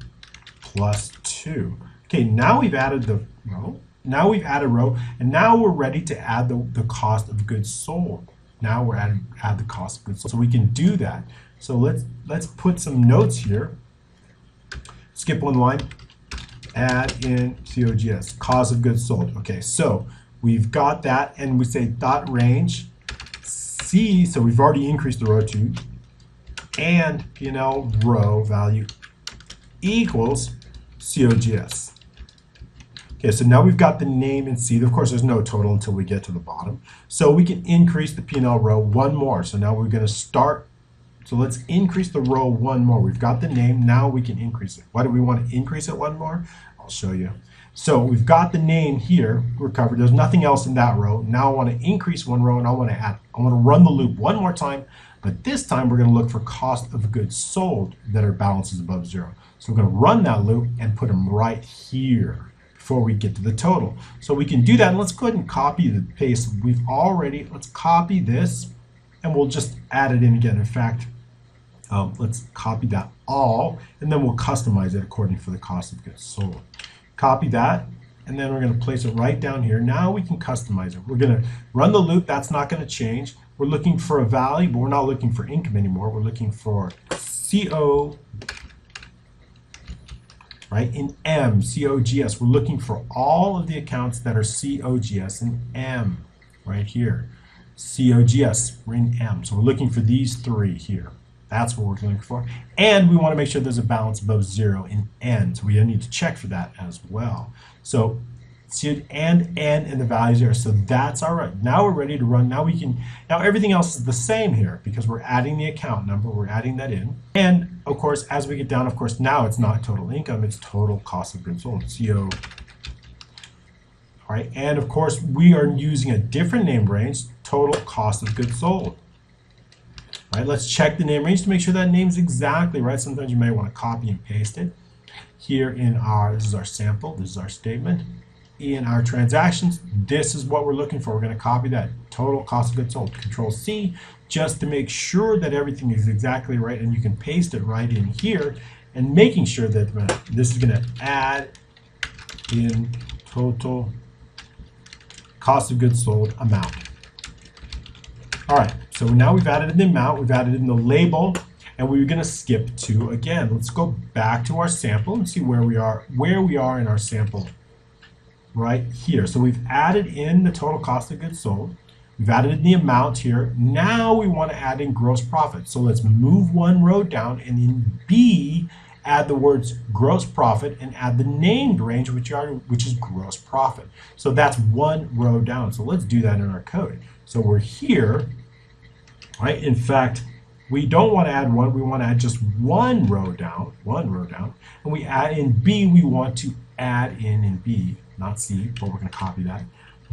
plus 2. Okay, now we've added the row. Now we've added row, and now we're ready to add the, the cost of goods sold. Now we're adding add the cost of goods sold. So we can do that. So let's let's put some notes here. Skip one line. Add in COGS, cost of goods sold. Okay, so we've got that, and we say dot range C. So we've already increased the row to and P&L row value equals COGS. Okay, so now we've got the name and C. Of course, there's no total until we get to the bottom. So we can increase the P&L row one more. So now we're going to start. So let's increase the row one more. We've got the name. Now we can increase it. Why do we want to increase it one more? I'll show you. So we've got the name here. We're covered. There's nothing else in that row. Now I want to increase one row and I want to add. I want to run the loop one more time but this time we're going to look for cost of goods sold that are balances above zero. So we're going to run that loop and put them right here. before we get to the total. So we can do that. And let's go ahead and copy the paste. We've already, let's copy this and we'll just add it in again. In fact, um, let's copy that all and then we'll customize it according for the cost of goods sold. Copy that and then we're going to place it right down here. Now we can customize it. We're going to run the loop. That's not going to change. We're looking for a value, but we're not looking for income anymore. We're looking for CO, right, in M, COGS. We're looking for all of the accounts that are COGS in M, right here. COGS, we're in M. So we're looking for these three here. That's what we're looking for. And we want to make sure there's a balance above zero in N. So we need to check for that as well. So see and and and the values there. so that's all right. Now we're ready to run. Now we can now everything else is the same here because we're adding the account number. We're adding that in. And of course as we get down of course now it's not total income. It's total cost of goods sold. Co all right. And of course we are using a different name range total cost of goods sold. All right. Let's check the name range to make sure that name's exactly right. Sometimes you may want to copy and paste it. Here in our this is our sample. This is our statement in our transactions, this is what we're looking for. We're going to copy that total cost of goods sold. Control C just to make sure that everything is exactly right and you can paste it right in here and making sure that uh, this is going to add in total cost of goods sold amount. All right, so now we've added in the amount, we've added in the label, and we're going to skip to again. Let's go back to our sample and see where we are, where we are in our sample right here. So we've added in the total cost of goods sold. We've added in the amount here. Now we want to add in gross profit. So let's move one row down and in B, add the words gross profit and add the named range, which, are, which is gross profit. So that's one row down. So let's do that in our code. So we're here, right? In fact, we don't want to add one, we want to add just one row down, one row down. And we add in B, we want to add in in B not C, but we're going to copy that.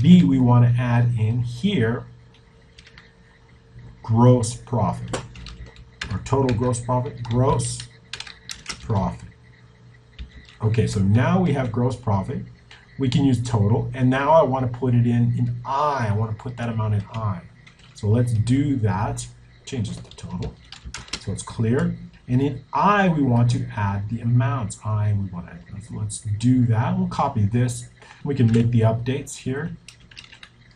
B, we want to add in here gross profit, or total gross profit, gross profit. Okay, so now we have gross profit. We can use total, and now I want to put it in in I. I want to put that amount in I. So let's do that. Change this to total. So it's clear. And in I, we want to add the amounts. I, we want to add. So let's do that. We'll copy this we can make the updates here.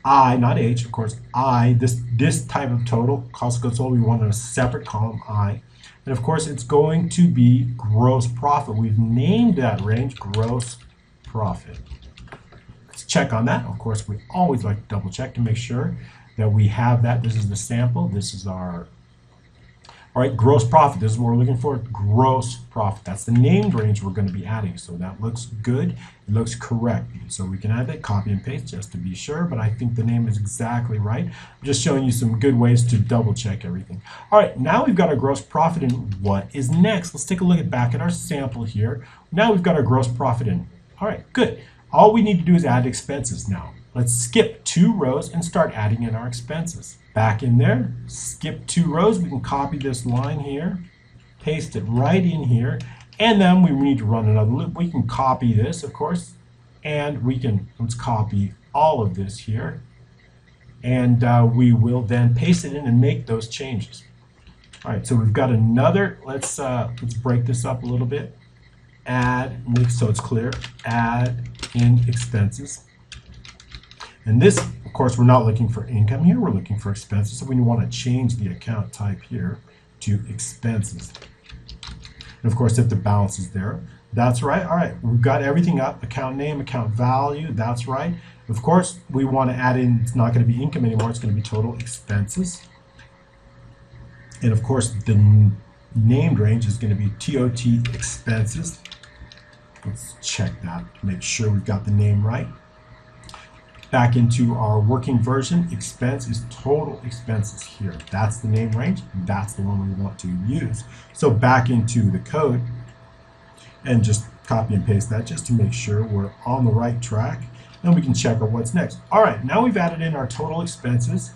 I, not H, of course, I, this, this type of total, cost of goods sold, we want a separate column, I. And of course, it's going to be gross profit. We've named that range gross profit. Let's check on that. Of course, we always like to double check to make sure that we have that. This is the sample. This is our all right, gross profit, this is what we're looking for, gross profit. That's the named range we're going to be adding. So that looks good, it looks correct. So we can add that, copy and paste just to be sure, but I think the name is exactly right. I'm just showing you some good ways to double check everything. All right, now we've got our gross profit in. What is next? Let's take a look at back at our sample here. Now we've got our gross profit in. All right, good. All we need to do is add expenses now. Let's skip two rows and start adding in our expenses. Back in there, skip two rows. We can copy this line here, paste it right in here, and then we need to run another loop. We can copy this, of course, and we can, let's copy all of this here, and uh, we will then paste it in and make those changes. All right, so we've got another, let's, uh, let's break this up a little bit. Add, so it's clear, add in expenses. And this, course, we're not looking for income here, we're looking for expenses. So we want to change the account type here to expenses. And of course, if the balance is there, that's right. All right, we've got everything up, account name, account value, that's right. Of course, we want to add in, it's not going to be income anymore, it's going to be total expenses. And of course, the named range is going to be TOT expenses. Let's check that make sure we've got the name right back into our working version, expense is total expenses here. That's the name range. That's the one we want to use. So back into the code and just copy and paste that just to make sure we're on the right track. Then we can check out what's next. All right, now we've added in our total expenses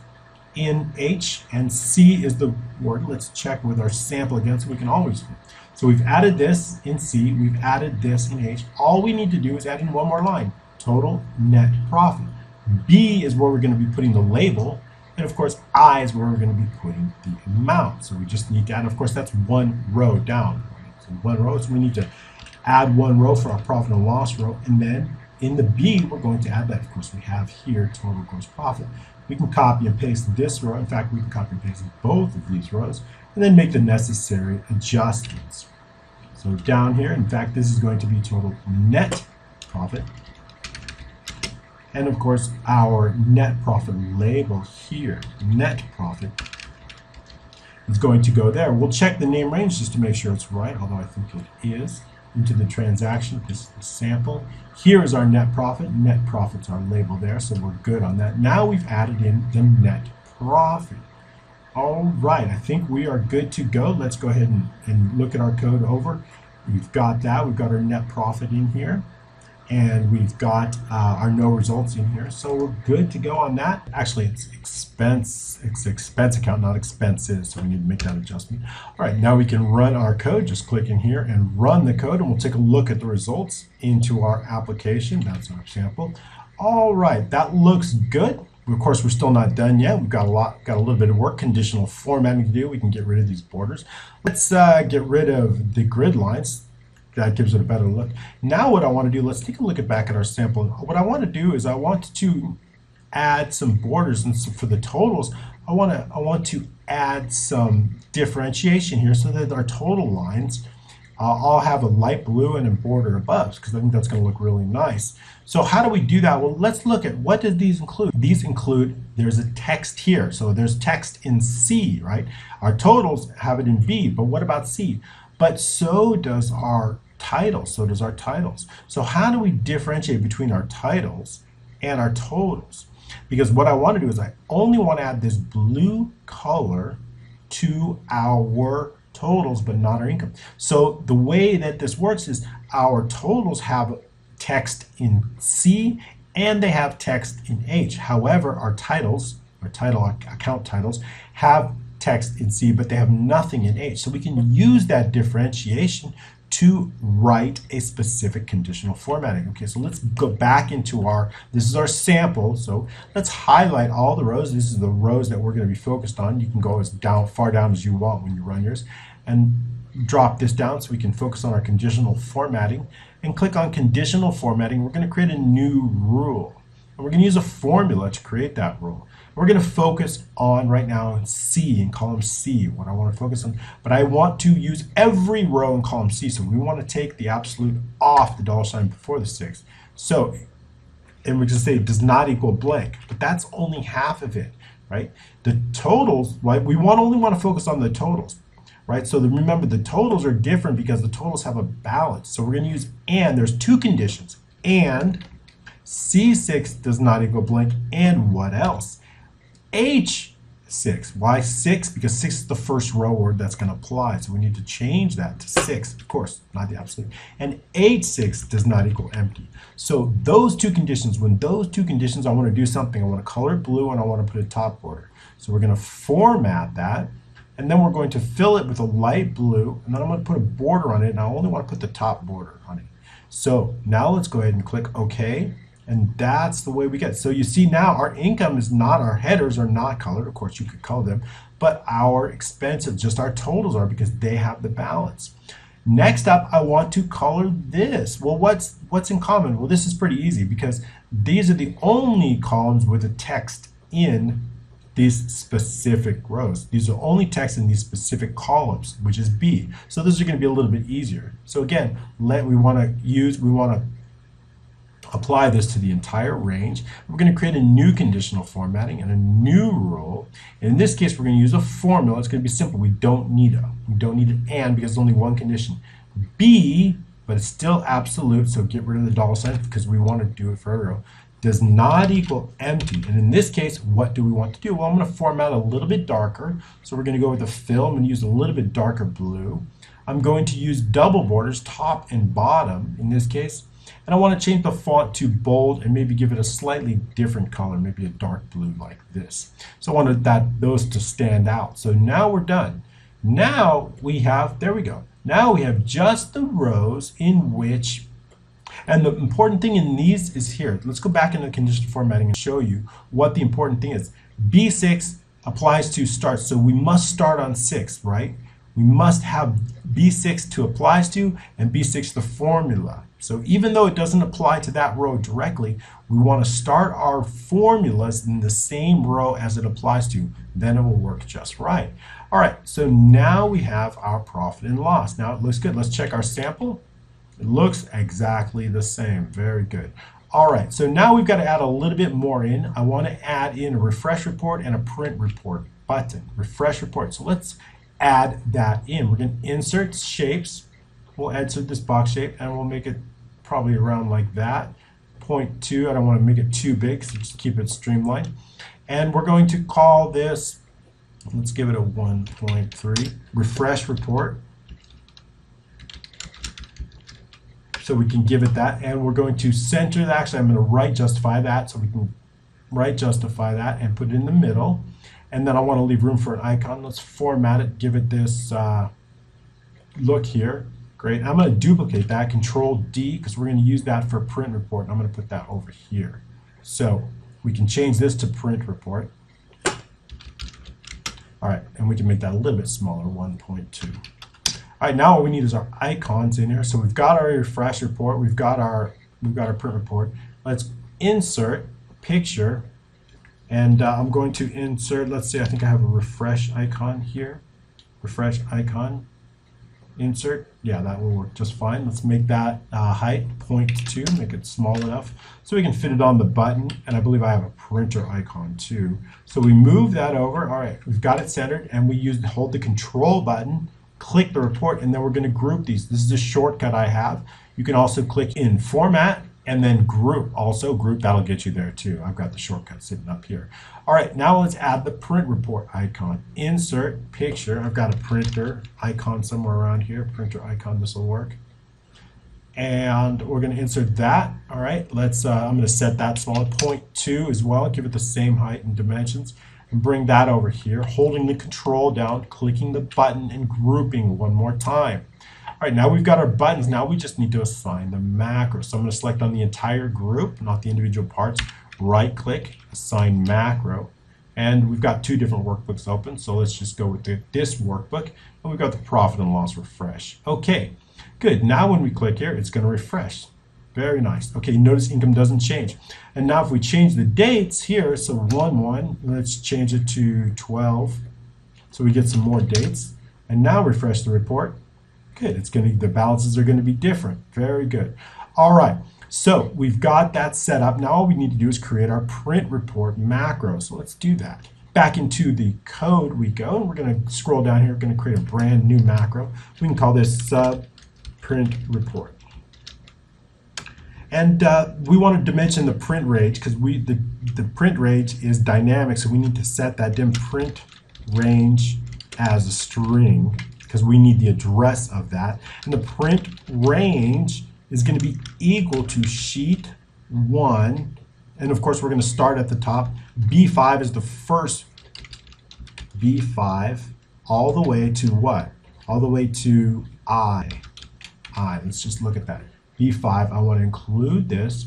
in H and C is the word. Let's check with our sample again so we can always So we've added this in C, we've added this in H. All we need to do is add in one more line, total net profit. B is where we're going to be putting the label, and of course I is where we're going to be putting the amount. So we just need to add, of course that's one row down. So one row, so we need to add one row for our profit and loss row, and then in the B, we're going to add that. Of course, we have here total gross profit. We can copy and paste this row. In fact, we can copy and paste both of these rows and then make the necessary adjustments. So down here, in fact, this is going to be total net profit. And of course, our net profit label here, net profit, is going to go there. We'll check the name range just to make sure it's right, although I think it is into the transaction. This sample. Here is our net profit. Net profit's our label there, so we're good on that. Now we've added in the net profit. All right, I think we are good to go. Let's go ahead and, and look at our code over. We've got that. We've got our net profit in here and we've got uh, our no results in here. So we're good to go on that. Actually, it's expense, it's expense account, not expenses. So we need to make that adjustment. All right, now we can run our code. Just click in here and run the code and we'll take a look at the results into our application. That's our sample. All right, that looks good. Of course, we're still not done yet. We've got a lot, got a little bit of work, conditional formatting to do. We can get rid of these borders. Let's uh, get rid of the grid lines that gives it a better look. Now what I want to do, let's take a look at back at our sample. What I want to do is I want to add some borders and so for the totals, I want to I want to add some differentiation here so that our total lines uh, all have a light blue and a border above because I think that's going to look really nice. So how do we do that? Well, let's look at what did these include? These include, there's a text here. So there's text in C, right? Our totals have it in B, but what about C? But so does our titles. So does our titles. So how do we differentiate between our titles and our totals? Because what I want to do is I only want to add this blue color to our totals, but not our income. So the way that this works is our totals have text in C and they have text in H. However, our titles, our title account titles, have text in C, but they have nothing in H. So we can use that differentiation to write a specific conditional formatting. Okay, so let's go back into our, this is our sample, so let's highlight all the rows. This is the rows that we're going to be focused on. You can go as down, far down as you want when you run yours, and drop this down so we can focus on our conditional formatting, and click on conditional formatting. We're going to create a new rule, and we're going to use a formula to create that rule. We're going to focus on right now C in column C, what I want to focus on. But I want to use every row in column C. So we want to take the absolute off the dollar sign before the six. So, and we just say it does not equal blank, but that's only half of it, right? The totals, right? We want only want to focus on the totals, right? So the, remember the totals are different because the totals have a balance. So we're going to use and. There's two conditions. And C6 does not equal blank. And what else? H6. Why 6? Because 6 is the first row word that's going to apply. So we need to change that to 6, of course, not the absolute. And H6 does not equal empty. So those two conditions, when those two conditions, I want to do something. I want to color it blue and I want to put a top border. So we're going to format that. And then we're going to fill it with a light blue. And then I'm going to put a border on it. And I only want to put the top border on it. So now let's go ahead and click OK. And that's the way we get. So you see now our income is not, our headers are not colored. Of course, you could color them, but our expenses, just our totals are because they have the balance. Next up, I want to color this. Well, what's what's in common? Well, this is pretty easy because these are the only columns with a text in these specific rows. These are only text in these specific columns, which is B. So those are going to be a little bit easier. So again, let we want to use we want to apply this to the entire range. We're going to create a new conditional formatting and a new rule. in this case, we're going to use a formula. It's going to be simple. We don't need a. We don't need an and because it's only one condition. B, but it's still absolute, so get rid of the dollar sign because we want to do it for every row, does not equal empty. And in this case, what do we want to do? Well, I'm going to format a little bit darker. So we're going to go with the film and use a little bit darker blue. I'm going to use double borders, top and bottom in this case. And I want to change the font to bold and maybe give it a slightly different color, maybe a dark blue like this. So I wanted that those to stand out. So now we're done. Now we have, there we go. Now we have just the rows in which, and the important thing in these is here. Let's go back into condition formatting and show you what the important thing is. B6 applies to start, so we must start on 6, right? We must have B6 to applies to and B6 the formula. So even though it doesn't apply to that row directly, we want to start our formulas in the same row as it applies to. Then it will work just right. All right, so now we have our profit and loss. Now it looks good. Let's check our sample. It looks exactly the same. Very good. All right, so now we've got to add a little bit more in. I want to add in a refresh report and a print report button. Refresh report. So let's add that in. We're going to insert shapes. We'll insert this box shape and we'll make it probably around like that. 0.2, I don't want to make it too big, so just keep it streamlined. And we're going to call this, let's give it a 1.3, refresh report. so we can give it that and we're going to center that actually I'm going to right justify that so we can right justify that and put it in the middle and then I want to leave room for an icon let's format it give it this uh, look here great I'm going to duplicate that control D because we're going to use that for print report I'm going to put that over here so we can change this to print report all right and we can make that a little bit smaller 1.2 all right, now what we need is our icons in here. So we've got our refresh report, we've got our we've got our print report. Let's insert picture, and uh, I'm going to insert. Let's see, I think I have a refresh icon here. Refresh icon. Insert. Yeah, that will work just fine. Let's make that uh, height 0.2, make it small enough so we can fit it on the button. And I believe I have a printer icon too. So we move that over. All right, we've got it centered, and we use hold the control button click the report, and then we're going to group these. This is a shortcut I have. You can also click in Format and then Group. Also, Group, that'll get you there too. I've got the shortcut sitting up here. All right, now let's add the print report icon. Insert Picture. I've got a printer icon somewhere around here. Printer icon, this will work. And we're going to insert that. All right, let's. Uh, I'm going to set that smaller, 0.2 as well. Give it the same height and dimensions and bring that over here, holding the control down, clicking the button, and grouping one more time. All right, now we've got our buttons. Now we just need to assign the macro. So I'm going to select on the entire group, not the individual parts. Right click, assign macro. And we've got two different workbooks open, so let's just go with the, this workbook. And we've got the profit and loss refresh. Okay, good. Now when we click here, it's going to refresh. Very nice. Okay, notice income doesn't change. And now if we change the dates here, so 1-1, let's change it to 12. So we get some more dates. And now refresh the report. Good, it's going to, the balances are going to be different. Very good. All right, so we've got that set up. Now all we need to do is create our print report macro. So let's do that. Back into the code we go, and we're going to scroll down here. We're going to create a brand new macro. We can call this sub print report. And uh, we wanted to mention the print range because we the, the print range is dynamic, so we need to set that dim print range as a string because we need the address of that. And the print range is going to be equal to sheet 1. And of course, we're going to start at the top. B5 is the first B5 all the way to what? All the way to I. I. Let's just look at that. B5, I want to include this,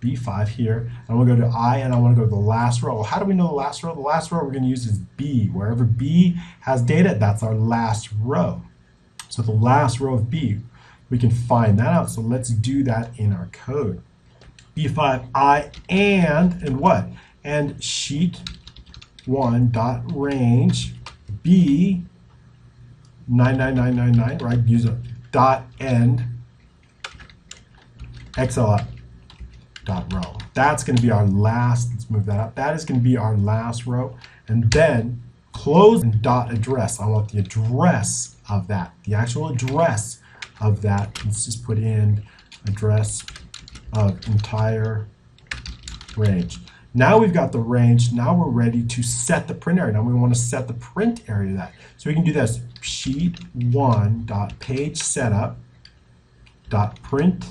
B5 here. I want to go to I and I want to go to the last row. How do we know the last row? The last row we're going to use is B. Wherever B has data, that's our last row. So the last row of B, we can find that out. So let's do that in our code. B5, I, and, and what? And sheet 1 dot range B 99999, right? Use a dot end XL dot row. That's going to be our last, let's move that up. That is going to be our last row. And then close and dot address. I want the address of that, the actual address of that. Let's just put in address of entire range. Now we've got the range. Now we're ready to set the print area. Now we want to set the print area of that. So we can do this sheet one dot page setup dot print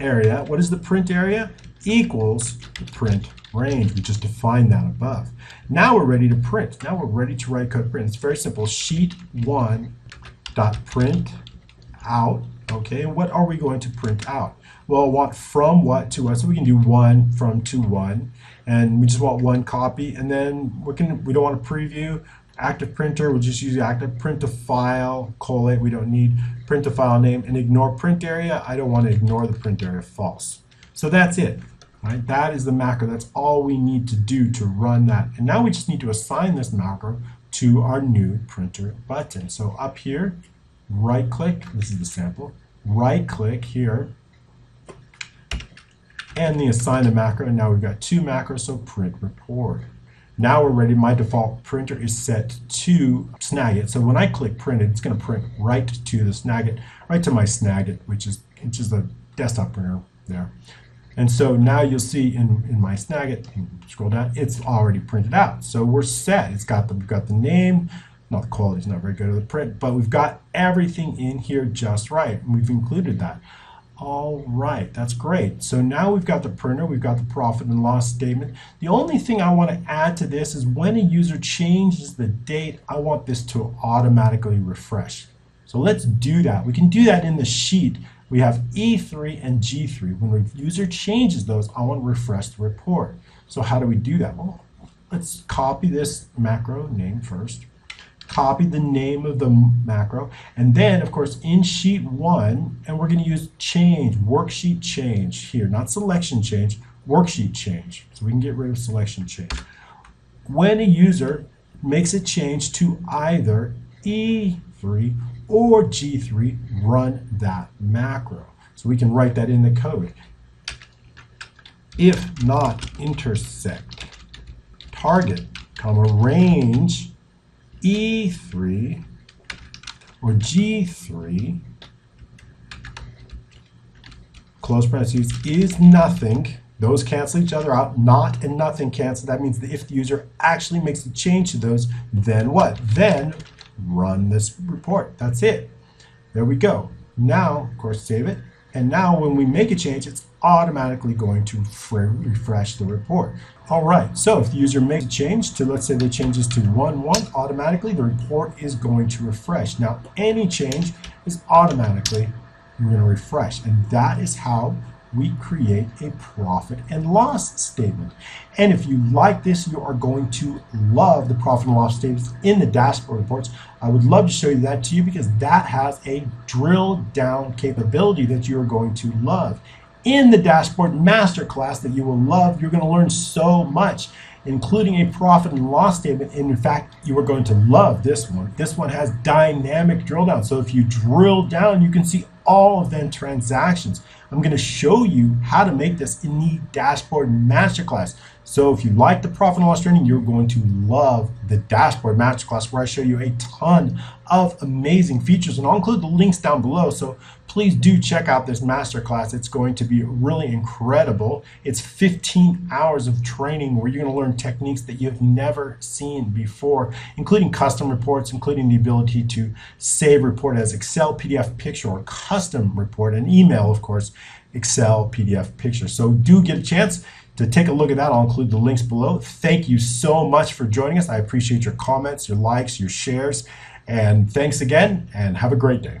area, what is the print area? Equals the print range. We just defined that above. Now we're ready to print. Now we're ready to write code print. It's very simple. Sheet one dot print out. Okay, and what are we going to print out? Well, want from what to what, so we can do one from to one, and we just want one copy, and then we can we don't want to preview active printer. We'll just use active print a file, collate. We don't need print a file name, and ignore print area. I don't want to ignore the print area false. So that's it. Right? That is the macro. That's all we need to do to run that. And now we just need to assign this macro to our new printer button. So up here, right click, this is the sample, right click here, and the assign a macro, and now we've got two macros, so print report. Now we're ready, my default printer is set to Snagit, so when I click print it, it's gonna print right to the Snagit, right to my Snagit, which is, which is the desktop printer there. And so now you'll see in, in my Snagit, scroll down, it's already printed out. So we're set. It's got the, we've got the name, not the quality's not very good of the print, but we've got everything in here just right. We've included that. All right, that's great. So now we've got the printer, we've got the profit and loss statement. The only thing I want to add to this is when a user changes the date, I want this to automatically refresh. So let's do that. We can do that in the sheet we have E3 and G3. When a user changes those, I want to refresh the report. So how do we do that? Well, let's copy this macro name first, copy the name of the macro, and then, of course, in sheet one, and we're going to use change, worksheet change here, not selection change, worksheet change. So we can get rid of selection change. When a user makes a change to either E3 or G3, run that macro. So we can write that in the code. If not intersect target, comma, range E3 or G3, close parentheses, is nothing. Those cancel each other out. Not and nothing cancel. That means that if the user actually makes a change to those, then what? Then run this report. That's it. There we go. Now, of course, save it. And now when we make a change, it's automatically going to refresh the report. All right, so if the user makes a change to, let's say they changes to 1, 1, automatically the report is going to refresh. Now, any change is automatically going to refresh. And that is how we create a profit and loss statement. And if you like this, you are going to love the profit and loss statements in the dashboard reports. I would love to show you that to you because that has a drill down capability that you are going to love. In the dashboard masterclass that you will love, you're going to learn so much including a profit and loss statement. And in fact, you are going to love this one. This one has dynamic drill down. So if you drill down, you can see all of them transactions. I'm going to show you how to make this in the dashboard masterclass. So if you like the profit and loss training, you're going to love the dashboard masterclass where I show you a ton of amazing features and I'll include the links down below. So please do check out this masterclass. It's going to be really incredible. It's 15 hours of training where you're going to learn techniques that you've never seen before, including custom reports, including the ability to save report as Excel, PDF, picture, or custom report, and email, of course, Excel, PDF, picture. So do get a chance to take a look at that. I'll include the links below. Thank you so much for joining us. I appreciate your comments, your likes, your shares. And thanks again, and have a great day.